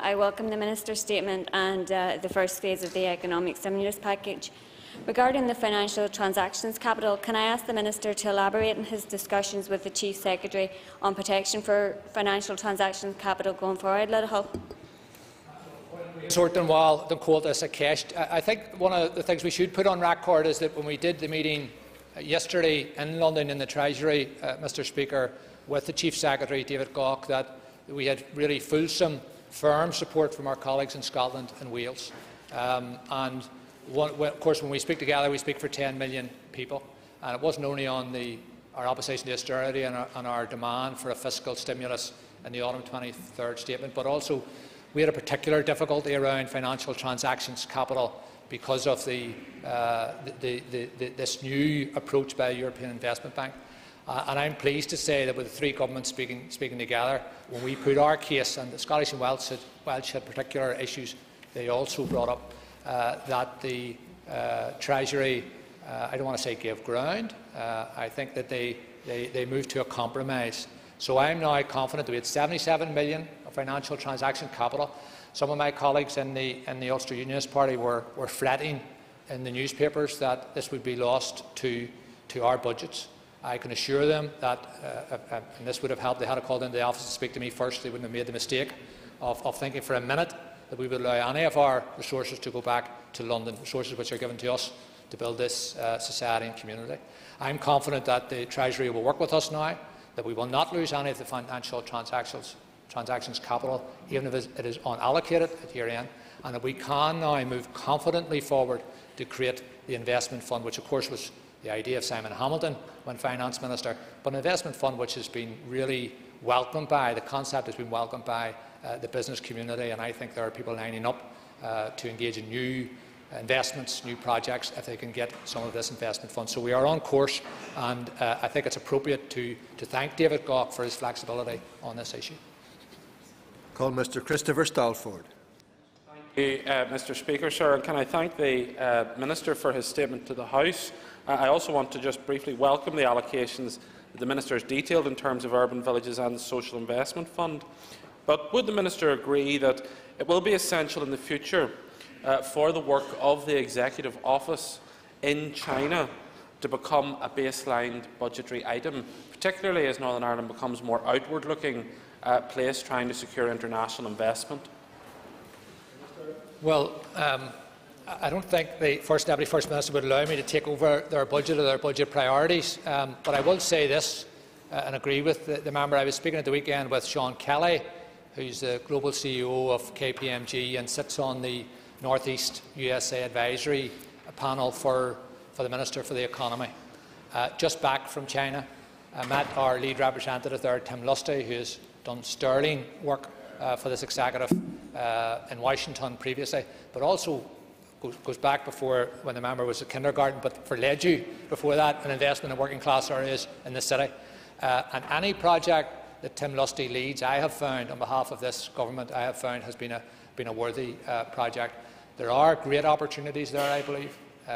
I welcome the Minister's statement and uh, the first phase of the economic stimulus package. Regarding the financial transactions capital, can I ask the Minister to elaborate on his discussions with the Chief Secretary on protection for financial transactions capital going forward? Let. Sorting while the quote is a cash. I think one of the things we should put on record is that when we did the meeting uh, yesterday in London in the Treasury, uh, Mr Speaker, with the Chief Secretary, David Gauke, that we had really fulsome, firm support from our colleagues in Scotland and Wales. Um, and one, of course, when we speak together, we speak for 10 million people. And it wasn't only on the, our opposition to austerity and our, and our demand for a fiscal stimulus in the autumn 23rd statement, but also we had a particular difficulty around financial transactions capital because of the, uh, the, the, this new approach by the European Investment Bank. Uh, and I'm pleased to say that with the three governments speaking, speaking together, when we put our case, and the Scottish and Welsh had, Welsh had particular issues they also brought up, uh, that the uh, Treasury, uh, I don't want to say gave ground, I think that they, they, they moved to a compromise. So I am now confident that we had 77 million of financial transaction capital. Some of my colleagues in the, in the Ulster Unionist Party were, were fretting in the newspapers that this would be lost to, to our budgets. I can assure them that, uh, uh, and this would have helped, they had to call into the office to speak to me first, they wouldn't have made the mistake of, of thinking for a minute that we would allow any of our resources to go back to London, resources which are given to us to build this uh, society and community. I'm confident that the Treasury will work with us now, that we will not lose any of the financial transactions, transactions capital, even if it is unallocated at year end. and that we can now move confidently forward to create the investment fund, which of course was the idea of Simon Hamilton when Finance Minister, but an investment fund which has been really welcomed by, the concept has been welcomed by uh, the business community, and I think there are people lining up uh, to engage in new investments, new projects, if they can get some of this investment fund. So we are on course, and uh, I think it's appropriate to, to thank David Gauke for his flexibility on this issue. Call Mr Christopher Stalford. Thank you, uh, Mr Speaker, sir, and can I thank the uh, Minister for his statement to the House. I also want to just briefly welcome the allocations that the Minister has detailed in terms of urban villages and the Social Investment Fund. But would the Minister agree that it will be essential in the future uh, for the work of the Executive Office in China to become a baseline budgetary item, particularly as Northern Ireland becomes a more outward-looking uh, place trying to secure international investment? Well, um, I don't think the First Deputy First Minister would allow me to take over their budget or their budget priorities, um, but I will say this uh, and agree with the, the, member. I was speaking at the weekend with Sean Kelly, who's the global CEO of KPMG and sits on the Northeast USA Advisory Panel for, for the Minister for the Economy. Uh, just back from China, I met our lead representative there, Tim Losty, who has done sterling work uh, for this executive uh, in Washington previously, but also goes, goes, back before when the member was at kindergarten, but for LEDU before that, an investment in working class areas in the city. Uh, and any project that Tim Losty leads, I have found, on behalf of this government, I have found has been a, been a worthy uh, project. There are great opportunities there, I believe. Uh,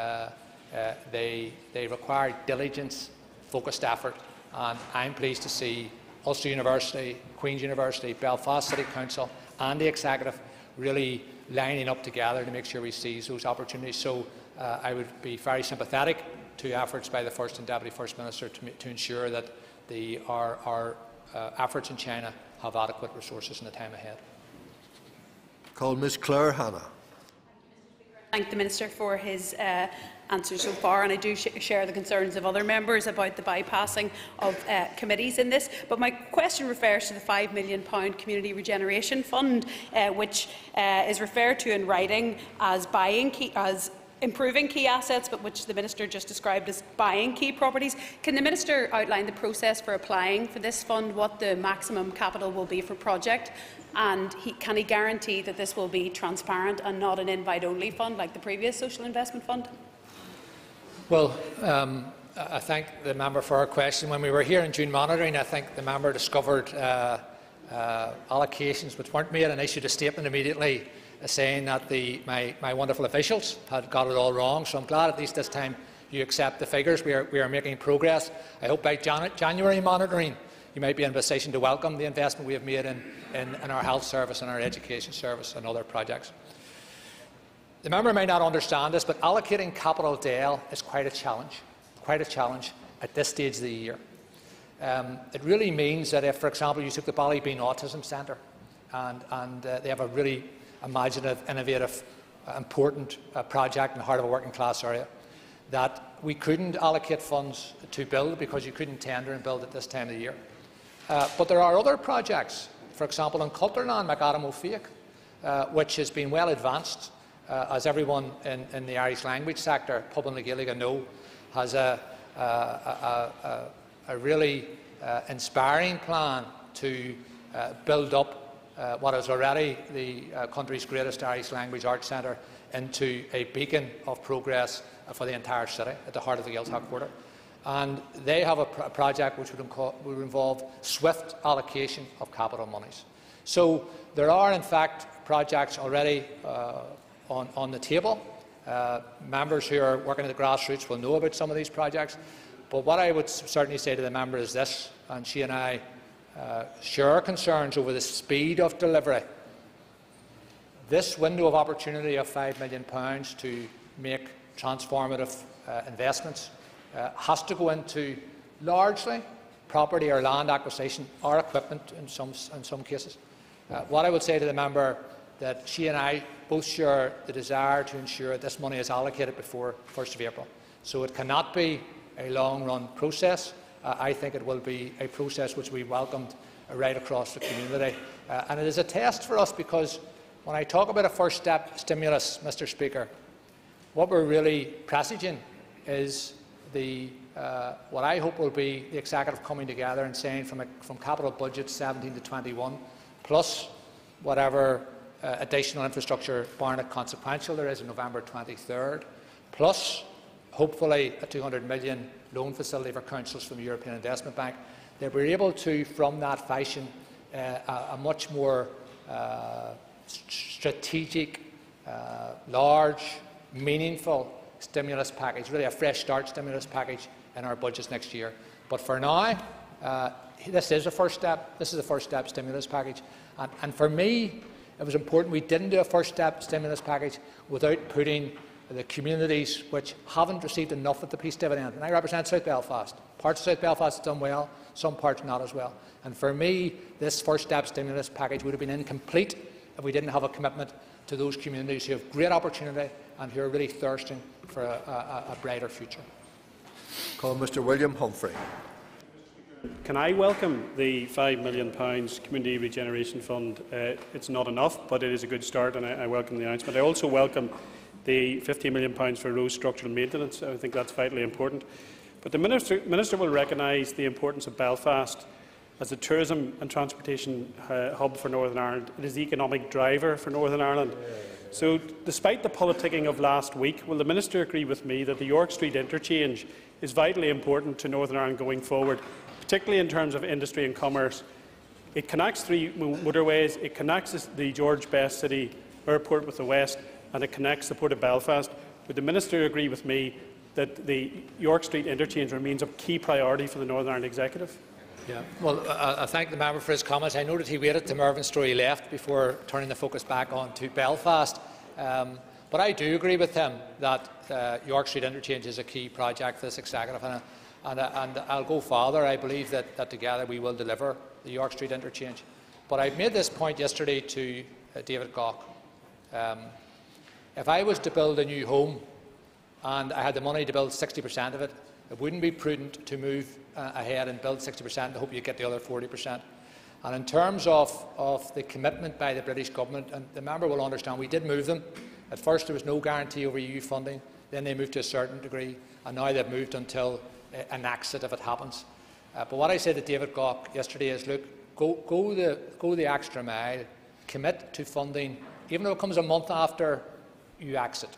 uh, they, they require diligence, focused effort, and I'm pleased to see Ulster University, Queen's University, Belfast City Council and the Executive really lining up together to make sure we seize those opportunities. So uh, I would be very sympathetic to efforts by the First and Deputy First Minister to, to ensure that the, our, our uh, efforts in China have adequate resources in the time ahead. Call Ms Claire Hanna thank the Minister for his uh, so far, and I do sh share the concerns of other members about the bypassing of uh, committees in this. But my question refers to the £5 million Community Regeneration Fund, uh, which uh, is referred to in writing as buying key, as improving key assets, but which the Minister just described as buying key properties. Can the Minister outline the process for applying for this fund, what the maximum capital will be for project, and he, can he guarantee that this will be transparent and not an invite-only fund like the previous Social Investment Fund? Well, um, I thank the member for her question. When we were here in June monitoring, I think the member discovered uh, uh, allocations which weren't made and issued a statement immediately uh, saying that the, my, my, wonderful officials had got it all wrong. So I'm glad at least this time you accept the figures. We are, we are making progress. I hope by Jan January monitoring you might be in a position to welcome the investment we have made in, in, in our health service and our education service and other projects. The member may not understand this, but allocating capital DEL is quite a challenge, quite a challenge at this stage of the year. Um, it really means that if, for example, you took the Ballybeen Autism Centre and, and uh, they have a really imaginative, innovative, uh, important uh, project in the heart of a working class area, that we couldn't allocate funds to build because you couldn't tender and build at this time of the year. Uh, but there are other projects, for example, in Cultúrlann McAdam Ó Fiaich, uh, which has been well advanced, uh, as everyone in, in, the Irish language sector, Pub and Gaelic know, has a, a, a, a really uh, inspiring plan to uh, build up what is already the country's greatest Irish language arts centre into a beacon of progress for the entire city at the heart of the Gaeltacht Quarter and they have a pr project which would, would, involve swift allocation of capital monies. So there are, in fact, projects already uh, on, on, the table. Uh, members who are working at the grassroots will know about some of these projects. But what I would certainly say to the member is this, and she and I uh, share concerns over the speed of delivery. This window of opportunity of £5 million to make transformative uh, investments uh, has to go into largely property or land acquisition or equipment in some, in some cases. Uh, what I would say to the member that she and I both share the desire to ensure this money is allocated before 1st of April. So it cannot be a long-run process. Uh, I think it will be a process which we welcomed right across the community. Uh, and it is a test for us because when I talk about a first step stimulus, Mr Speaker, what we're really presaging is the, uh, what I hope will be the executive coming together and saying from, a, from capital budget 17 to 21, plus whatever uh, additional infrastructure Barnett consequential there is on November 23rd, plus hopefully a 200 million loan facility for councils from the European Investment Bank, that we're able to, from that fashion, uh, a, a, much more uh, strategic, uh, large, meaningful stimulus package, really a fresh start stimulus package in our budgets next year. But for now, uh, this is a first step. This is a first step stimulus package. And, and for me, it was important we didn't do a first step stimulus package without putting the communities which haven't received enough of the peace dividend. And I represent South Belfast. Parts of South Belfast have done well, some parts not as well. And for me, this first step stimulus package would have been incomplete if we didn't have a commitment to those communities who have great opportunity and who are really thirsting for a, a, a brighter future. Call Mr William Humphrey. Can I welcome the £5 million Community Regeneration Fund? Uh, it's not enough, but it is a good start, and I, I welcome the announcement. I also welcome the £50 million for road structural maintenance. I think that's vitally important. But the Minister, Minister will recognise the importance of Belfast as a tourism and transportation uh, hub for Northern Ireland. It is the economic driver for Northern Ireland. So, despite the politicking of last week, will the Minister agree with me that the York Street interchange is vitally important to Northern Ireland going forward particularly in terms of industry and commerce. It connects three motorways, it connects the George Best City Airport with the west, and it connects the Port of Belfast. Would the Minister agree with me that the York Street interchange remains a key priority for the Northern Ireland Executive? Yeah. Well, I, I thank the member for his comments. I noted he waited till Mervyn Storey left before turning the focus back on to Belfast. Um, but I do agree with him that uh, York Street interchange is a key project for this executive. And, and, uh, and I'll go farther. I believe that, that together we will deliver the York Street interchange. But I made this point yesterday to uh, David Gauke. Um, if I was to build a new home and I had the money to build 60% of it, it wouldn't be prudent to move uh, ahead and build 60% and hope you get the other 40%. And in terms of, of the commitment by the British government, and the member will understand, we did move them. At first there was no guarantee over EU funding, then they moved to a certain degree, and now they've moved until an exit if it happens. Uh, but what I said to David Gauke yesterday is, look, go, go, the, go the extra mile, commit to funding, even though it comes a month after you exit,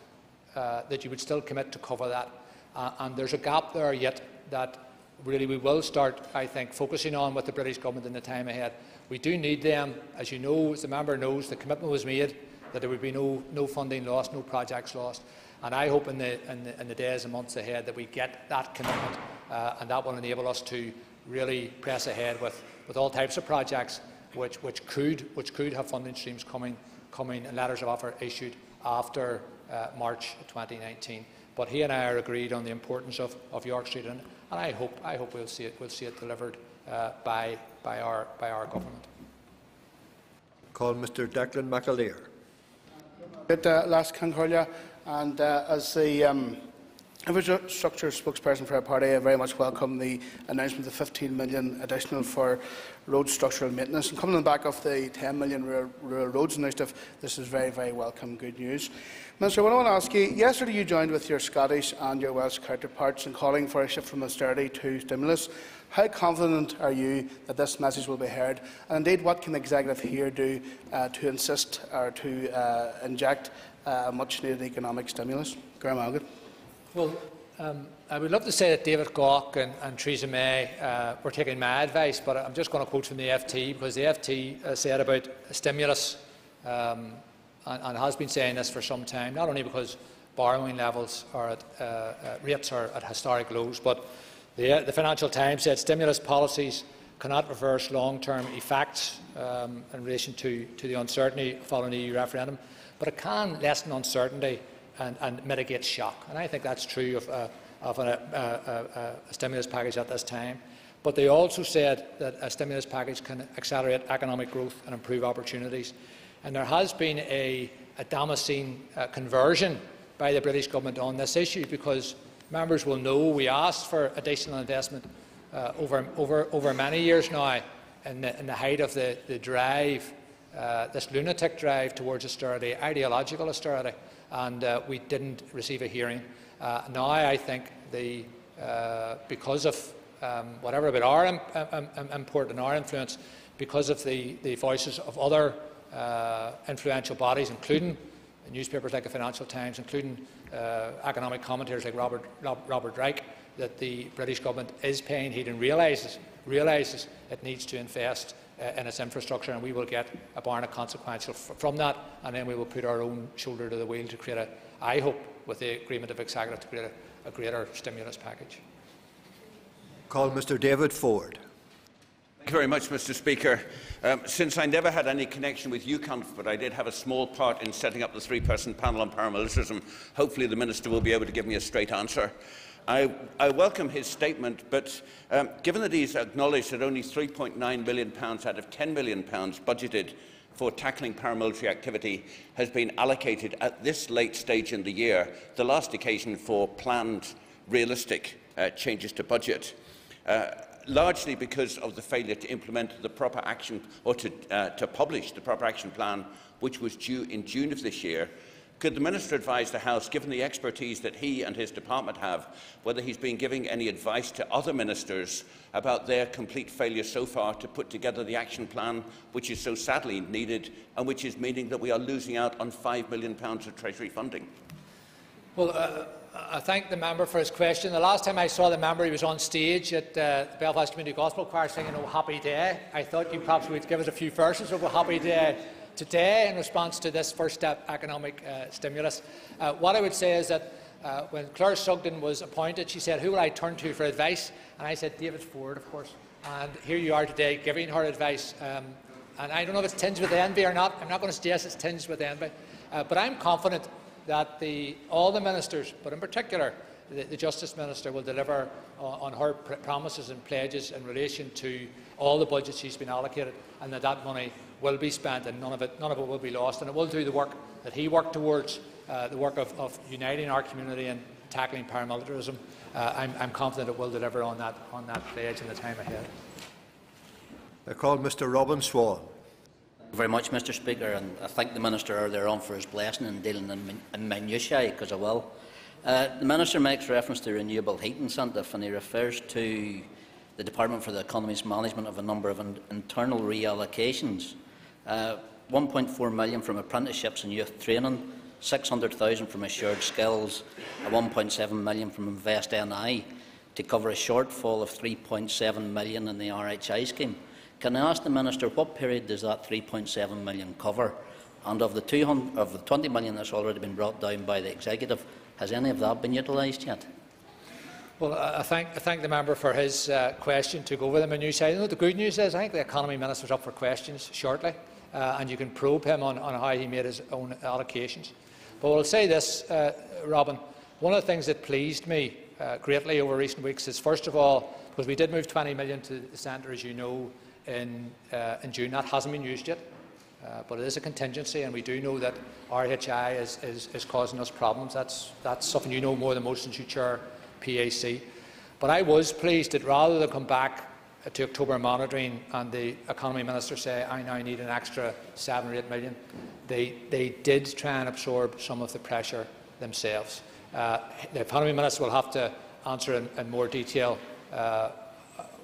uh, that you would still commit to cover that. Uh, and there's a gap there yet that really we will start, I think, focusing on with the British government in the time ahead. We do need them. As you know, as the member knows, the commitment was made that there would be no, no funding lost, no projects lost. And I hope in the, in the, in the days and months ahead that we get that commitment uh, and that will enable us to really press ahead with, with all types of projects which, which, could, which could have funding streams coming, coming and letters of offer issued after uh, March 2019. But he and I are agreed on the importance of, of York Street, and, and I hope, I hope we'll see it, we'll see it delivered uh, by, by, our, by our government. Call Mr Declan McAleer. Good, uh, last Concordia. And uh, as the um, infrastructure spokesperson for our party, I very much welcome the announcement of 15 million additional for road structural maintenance. And coming on the back of the 10 million rural, rural roads initiative, this is very, very welcome good news. Minister, what I want to ask you, yesterday you joined with your Scottish and your Welsh counterparts in calling for a shift from austerity to stimulus. How confident are you that this message will be heard? And indeed, what can the Executive here do uh, to insist or to uh, inject uh, much needed economic stimulus. Graham Well, um, I would love to say that David Gauke and, and Theresa May uh, were taking my advice, but I'm just going to quote from the FT because the FT uh, said about stimulus um, and, and, has been saying this for some time, not only because borrowing levels are at, uh, uh rates are at historic lows, but the, the, Financial Times said stimulus policies cannot reverse long-term effects um, in relation to, to the uncertainty following the EU referendum but it can lessen uncertainty and, and mitigate shock. And I think that's true of, uh, of a, a, a, stimulus package at this time. But they also said that a stimulus package can accelerate economic growth and improve opportunities. And there has been a, a Damascene uh, conversion by the British government on this issue because members will know we asked for additional investment uh, over, over, over many years now in the, in the height of the, the drive uh, this lunatic drive towards austerity, ideological austerity, and uh, we didn't receive a hearing. Uh, now I think the, uh, because of um, whatever about our Im Im import and our influence, because of the, the voices of other uh, influential bodies, including newspapers like the Financial Times, including uh, economic commentators like Robert, Robert Reich, that the British government is paying heed and realises, realises it needs to invest uh, in its infrastructure, and we will get a Barnett consequential from that, and then we will put our own shoulder to the wheel to create a, I hope, with the agreement of executive, to create a, a greater stimulus package. Call Mr David Ford. Thank you very much, Mr Speaker. Um, since I never had any connection with UCUNF, but I did have a small part in setting up the three-person panel on paramilitarism, hopefully the Minister will be able to give me a straight answer. I, I welcome his statement, but um, given that he's acknowledged that only £3.9 million out of £10 million budgeted for tackling paramilitary activity has been allocated at this late stage in the year, the last occasion for planned, realistic uh, changes to budget, uh, largely because of the failure to implement the proper action or to, uh, to publish the proper action plan, which was due in June of this year, could the Minister advise the House, given the expertise that he and his department have, whether he's been giving any advice to other ministers about their complete failure so far to put together the action plan, which is so sadly needed and which is meaning that we are losing out on £5 million of Treasury funding? Well, uh, I thank the member for his question. The last time I saw the member, he was on stage at uh, the Belfast Community Gospel Choir singing "Oh Happy Day." I thought you perhaps would give us a few verses of "Oh Happy Day" today in response to this first step economic uh, stimulus. Uh, what I would say is that uh, when Claire Sugden was appointed, she said, "Who will I turn to for advice?" And I said, "David Ford, of course." And here you are today, giving her advice. Um, and I don't know if it's tinged with envy or not. I'm not going to suggest it's tinged with envy, uh, but I'm confident that the, all the ministers, but in particular the, the Justice Minister, will deliver on, on her pr promises and pledges in relation to all the budgets she's been allocated, and that that money will be spent and none of it, none of it will be lost. And it will do the work that he worked towards, uh, the work of, of, uniting our community and tackling paramilitarism. Uh, I'm, I'm, confident it will deliver on that, on that pledge in the time ahead. I call Mr Robin Swann Thank you very much, Mr Speaker, and I thank the Minister earlier on for his blessing in dealing in, in minutiae, because I will. Uh, the Minister makes reference to renewable heat incentive, and he refers to the Department for the Economy's management of a number of in internal reallocations. Uh, 1.4 million from apprenticeships and youth training, 600,000 from assured skills, and 1.7 million from Invest NI to cover a shortfall of 3.7 million in the RHI scheme. Can I ask the Minister what period does that 3.7 million cover? And of the, of the 20 million that's already been brought down by the Executive, has any of that been utilised yet? Well, I thank, I thank, the member for his uh, question to go over the minutiae. You know, the good news is I think the Economy Minister is up for questions shortly, uh, and you can probe him on, on, how he made his own allocations. But I'll say this, uh, Robin, one of the things that pleased me uh, greatly over recent weeks is, first of all, because we did move 20 million to the centre, as you know, in, uh, in June. That hasn't been used yet, uh, but it is a contingency, and we do know that RHI is, is, is, causing us problems. That's, that's something you know more than most since you chair PAC. But I was pleased that rather than come back to October monitoring and the economy minister say, I now need an extra seven or eight million, they, they did try and absorb some of the pressure themselves. Uh, the economy minister will have to answer in, in more detail uh,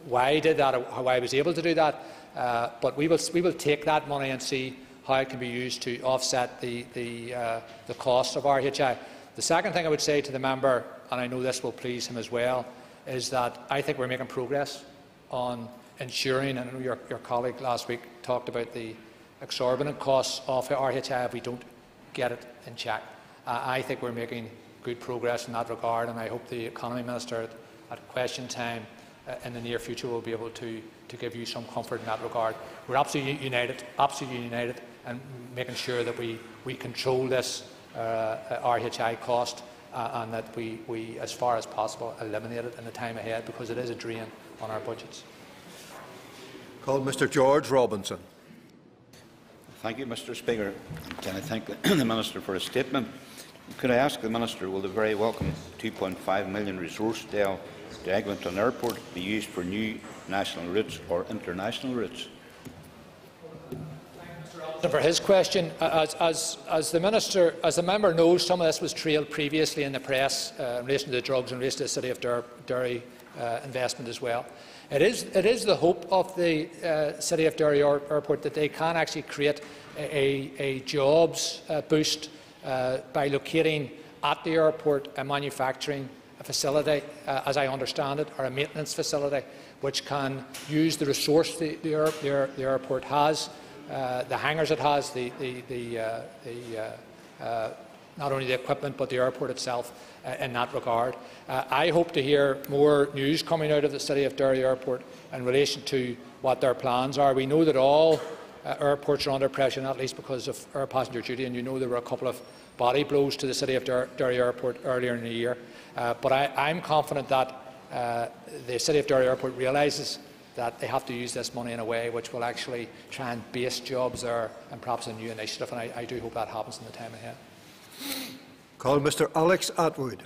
why I did that, how I was able to do that. Uh, but we will, we will take that money and see how it can be used to offset the, the, uh, the cost of RHI. The second thing I would say to the member, and I know this will please him as well, is that I think we're making progress on ensuring, and your, your colleague last week talked about the exorbitant costs of RHI if we don't get it in check. Uh, I think we're making good progress in that regard, and I hope the Economy Minister at, at question time uh, in the near future will be able to, to give you some comfort in that regard. We're absolutely united, absolutely united, and making sure that we, we control this uh, RHI cost uh, and that we, we, as far as possible, eliminate it in the time ahead because it is a drain on our budgets. Call Mr George Robinson. Thank you, Mr Speaker. Can I thank the Minister for his statement? Could I ask the Minister, will the very welcome 2.5 million resource DEL to Eglinton Airport be used for new national routes or international routes? for his question. As, as, as, the minister, as the member knows, some of this was trailed previously in the press uh, in relation to the drugs and in relation to the City of Dur Derry uh, investment as well. It is, it is the hope of the uh, City of Derry Airport that they can actually create a, a jobs uh, boost uh, by locating at the airport a manufacturing facility, uh, as I understand it, or a maintenance facility, which can use the resource the, the, air, the, the airport has, uh, the hangars it has, the, the, the, not only the equipment but the airport itself uh, in that regard. Uh, I hope to hear more news coming out of the City of Derry Airport in relation to what their plans are. We know that all uh, airports are under pressure, not least because of air passenger duty, and you know there were a couple of body blows to the City of Derry Airport earlier in the year. Uh, but I, am confident that uh, the City of Derry Airport realises that they have to use this money in a way which will actually try and base jobs there and perhaps a new initiative, and I, I do hope that happens in the time ahead. Call Mr Alex Attwood.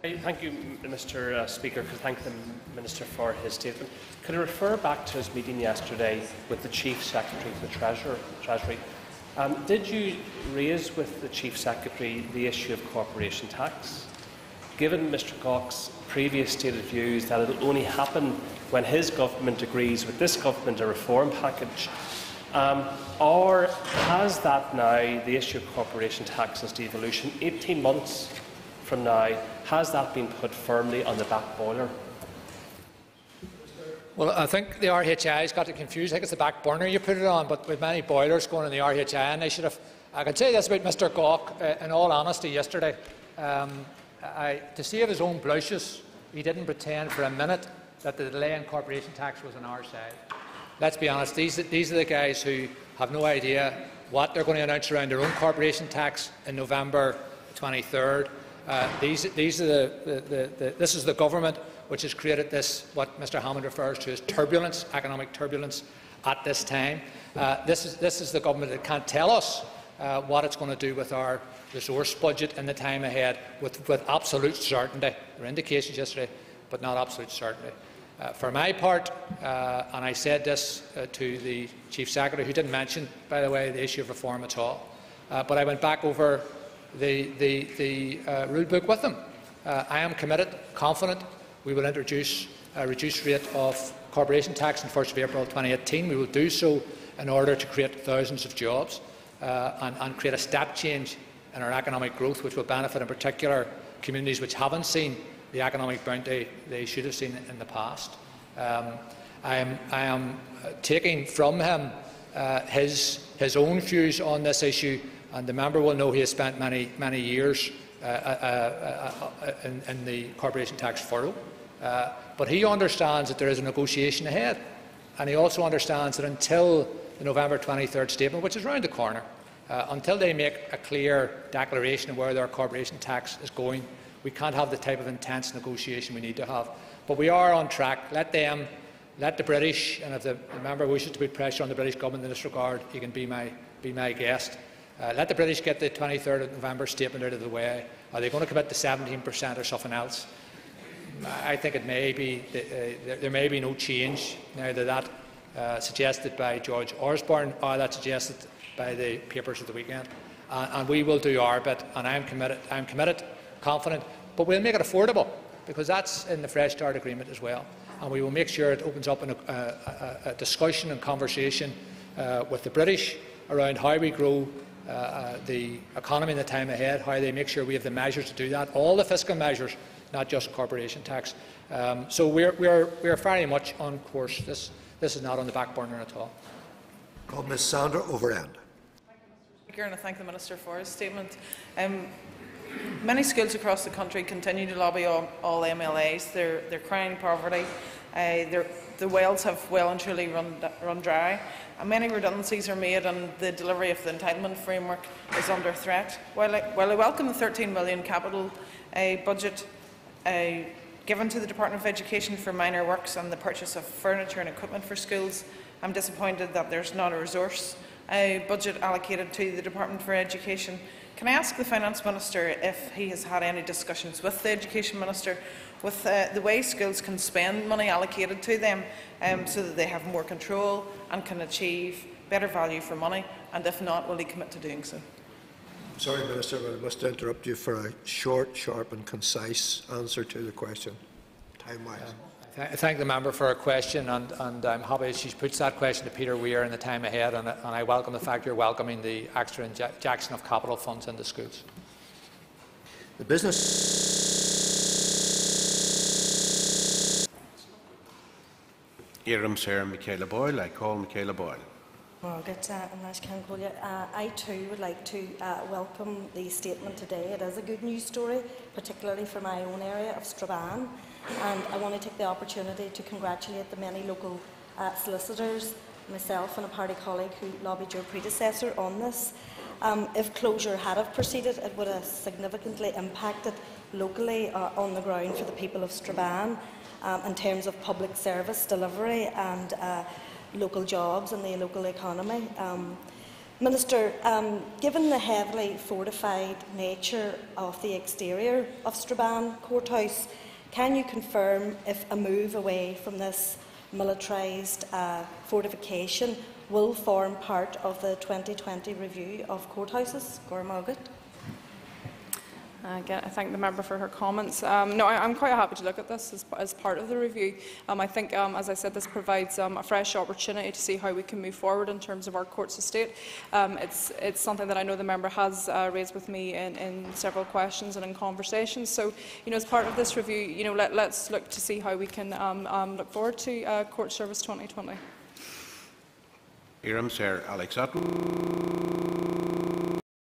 Thank you, Mr uh, Speaker. Could thank the Minister for his statement. Could I refer back to his meeting yesterday with the Chief Secretary of the Treasury? Um, did you raise with the Chief Secretary the issue of corporation tax? Given Mr Cox's previous stated views that it will only happen when his government agrees with this government a reform package, um, or has that now, the issue of corporation tax and devolution, 18 months from now, has that been put firmly on the back boiler? Well, I think the RHI's got it confused. I think it's the back burner you put it on, but with many boilers going in the RHI initiative. I should have. I can say this about Mr Gauke, uh, in all honesty, yesterday. Um, I, to save his own blushes, he didn't pretend for a minute that the delay in corporation tax was on our side. Let's be honest, these, these are the guys who have no idea what they're going to announce around their own corporation tax in November 23rd. Uh, these, these are the, the, the, this is the government which has created this, what Mr Hammond refers to as turbulence, economic turbulence at this time. Uh, this, is, this is the government that can't tell us uh, what it's going to do with our resource budget in the time ahead with, with absolute certainty. There were indications yesterday, but not absolute certainty. Uh, for my part, uh, and I said this uh, to the Chief Secretary, who didn't mention, by the way, the issue of reform at all, uh, but I went back over the, the, the uh, rule book with them. Uh, I am committed, confident, we will introduce a reduced rate of corporation tax on 1st of April 2018. We will do so in order to create thousands of jobs and, and, create a step change in our economic growth, which will benefit in particular communities which haven't seen the economic bounty they should have seen in the past. Um, I, am, I am taking from him uh, his, his own views on this issue and the member will know he has spent many, many years uh, uh, uh, in, in, the corporation tax furrow. but he understands that there is a negotiation ahead, and he also understands that until the November 23rd statement, which is around the corner, until they make a clear declaration of where their corporation tax is going, we can't have the type of intense negotiation we need to have. But we are on track. Let them, let the British, and if the, member wishes to put pressure on the British government in this regard, he can be my, be my guest. Uh, let the British get the 23rd of November statement out of the way. Are they going to commit to 17% or something else? I think it may be, uh, there may be no change neither that uh, suggested by George Osborne or that suggested by the papers of the weekend. Uh, and we will do our bit, and I'm committed, I'm committed, confident, but we'll make it affordable because that's in the Fresh Start Agreement as well. And we will make sure it opens up a, a, a discussion and conversation uh, with the British around how we grow uh, uh, the economy in the time ahead, how they make sure we have the measures to do that, all the fiscal measures, not just corporation tax. Um, so we're, we're, we're very much on course. This, this is not on the back burner at all. Call Ms Sandra Overend. Speaker, and I thank the Minister for his statement. Um, many schools across the country continue to lobby all, all MLAs. They're, they're crying poverty. Uh, the wells have well and truly run, run dry. And many redundancies are made and the delivery of the entitlement framework is under threat. While I, while I welcome the 13 million capital uh, budget uh, given to the Department of Education for minor works and the purchase of furniture and equipment for schools, I'm disappointed that there's not a resource uh, budget allocated to the Department for Education. Can I ask the Finance Minister if he has had any discussions with the Education Minister with uh, the way schools can spend money allocated to them um, so that they have more control and can achieve better value for money, and if not, will he commit to doing so? Sorry, Minister, but I must interrupt you for a short, sharp and concise answer to the question, time-wise. Th- Thank the member for her question, and, and I'm happy she puts that question to Peter Weir in the time ahead, and, and I welcome the fact you're welcoming the extra injection of capital funds into schools. The business Iram Sarah Michaela Boyle. I call Michaela Boyle. Margaret uh, and Nash Cancolia. Uh, I too would like to uh, welcome the statement today. It is a good news story, particularly for my own area of Strabane. And I want to take the opportunity to congratulate the many local uh, solicitors, myself and a party colleague who lobbied your predecessor on this. Um, if closure had have proceeded, it would have significantly impacted locally uh, on the ground for the people of Strabane um, in terms of public service delivery and uh, local jobs and the local economy. Um, Minister, um, given the heavily fortified nature of the exterior of Strabane Courthouse, can you confirm if a move away from this militarised uh, fortification will form part of the 2020 review of courthouses? Gormagat. Again, I thank the member for her comments. Um, no, I, am quite happy to look at this as, as part of the review. Um, I think, um, as I said, this provides um, a fresh opportunity to see how we can move forward in terms of our courts estate. Um, it's, it's something that I know the member has uh, raised with me in, in several questions and in conversations. So, you know, as part of this review, you know, let, let's look to see how we can um, look forward to uh, Court Service 2020. Iram Sarah Alex Easton.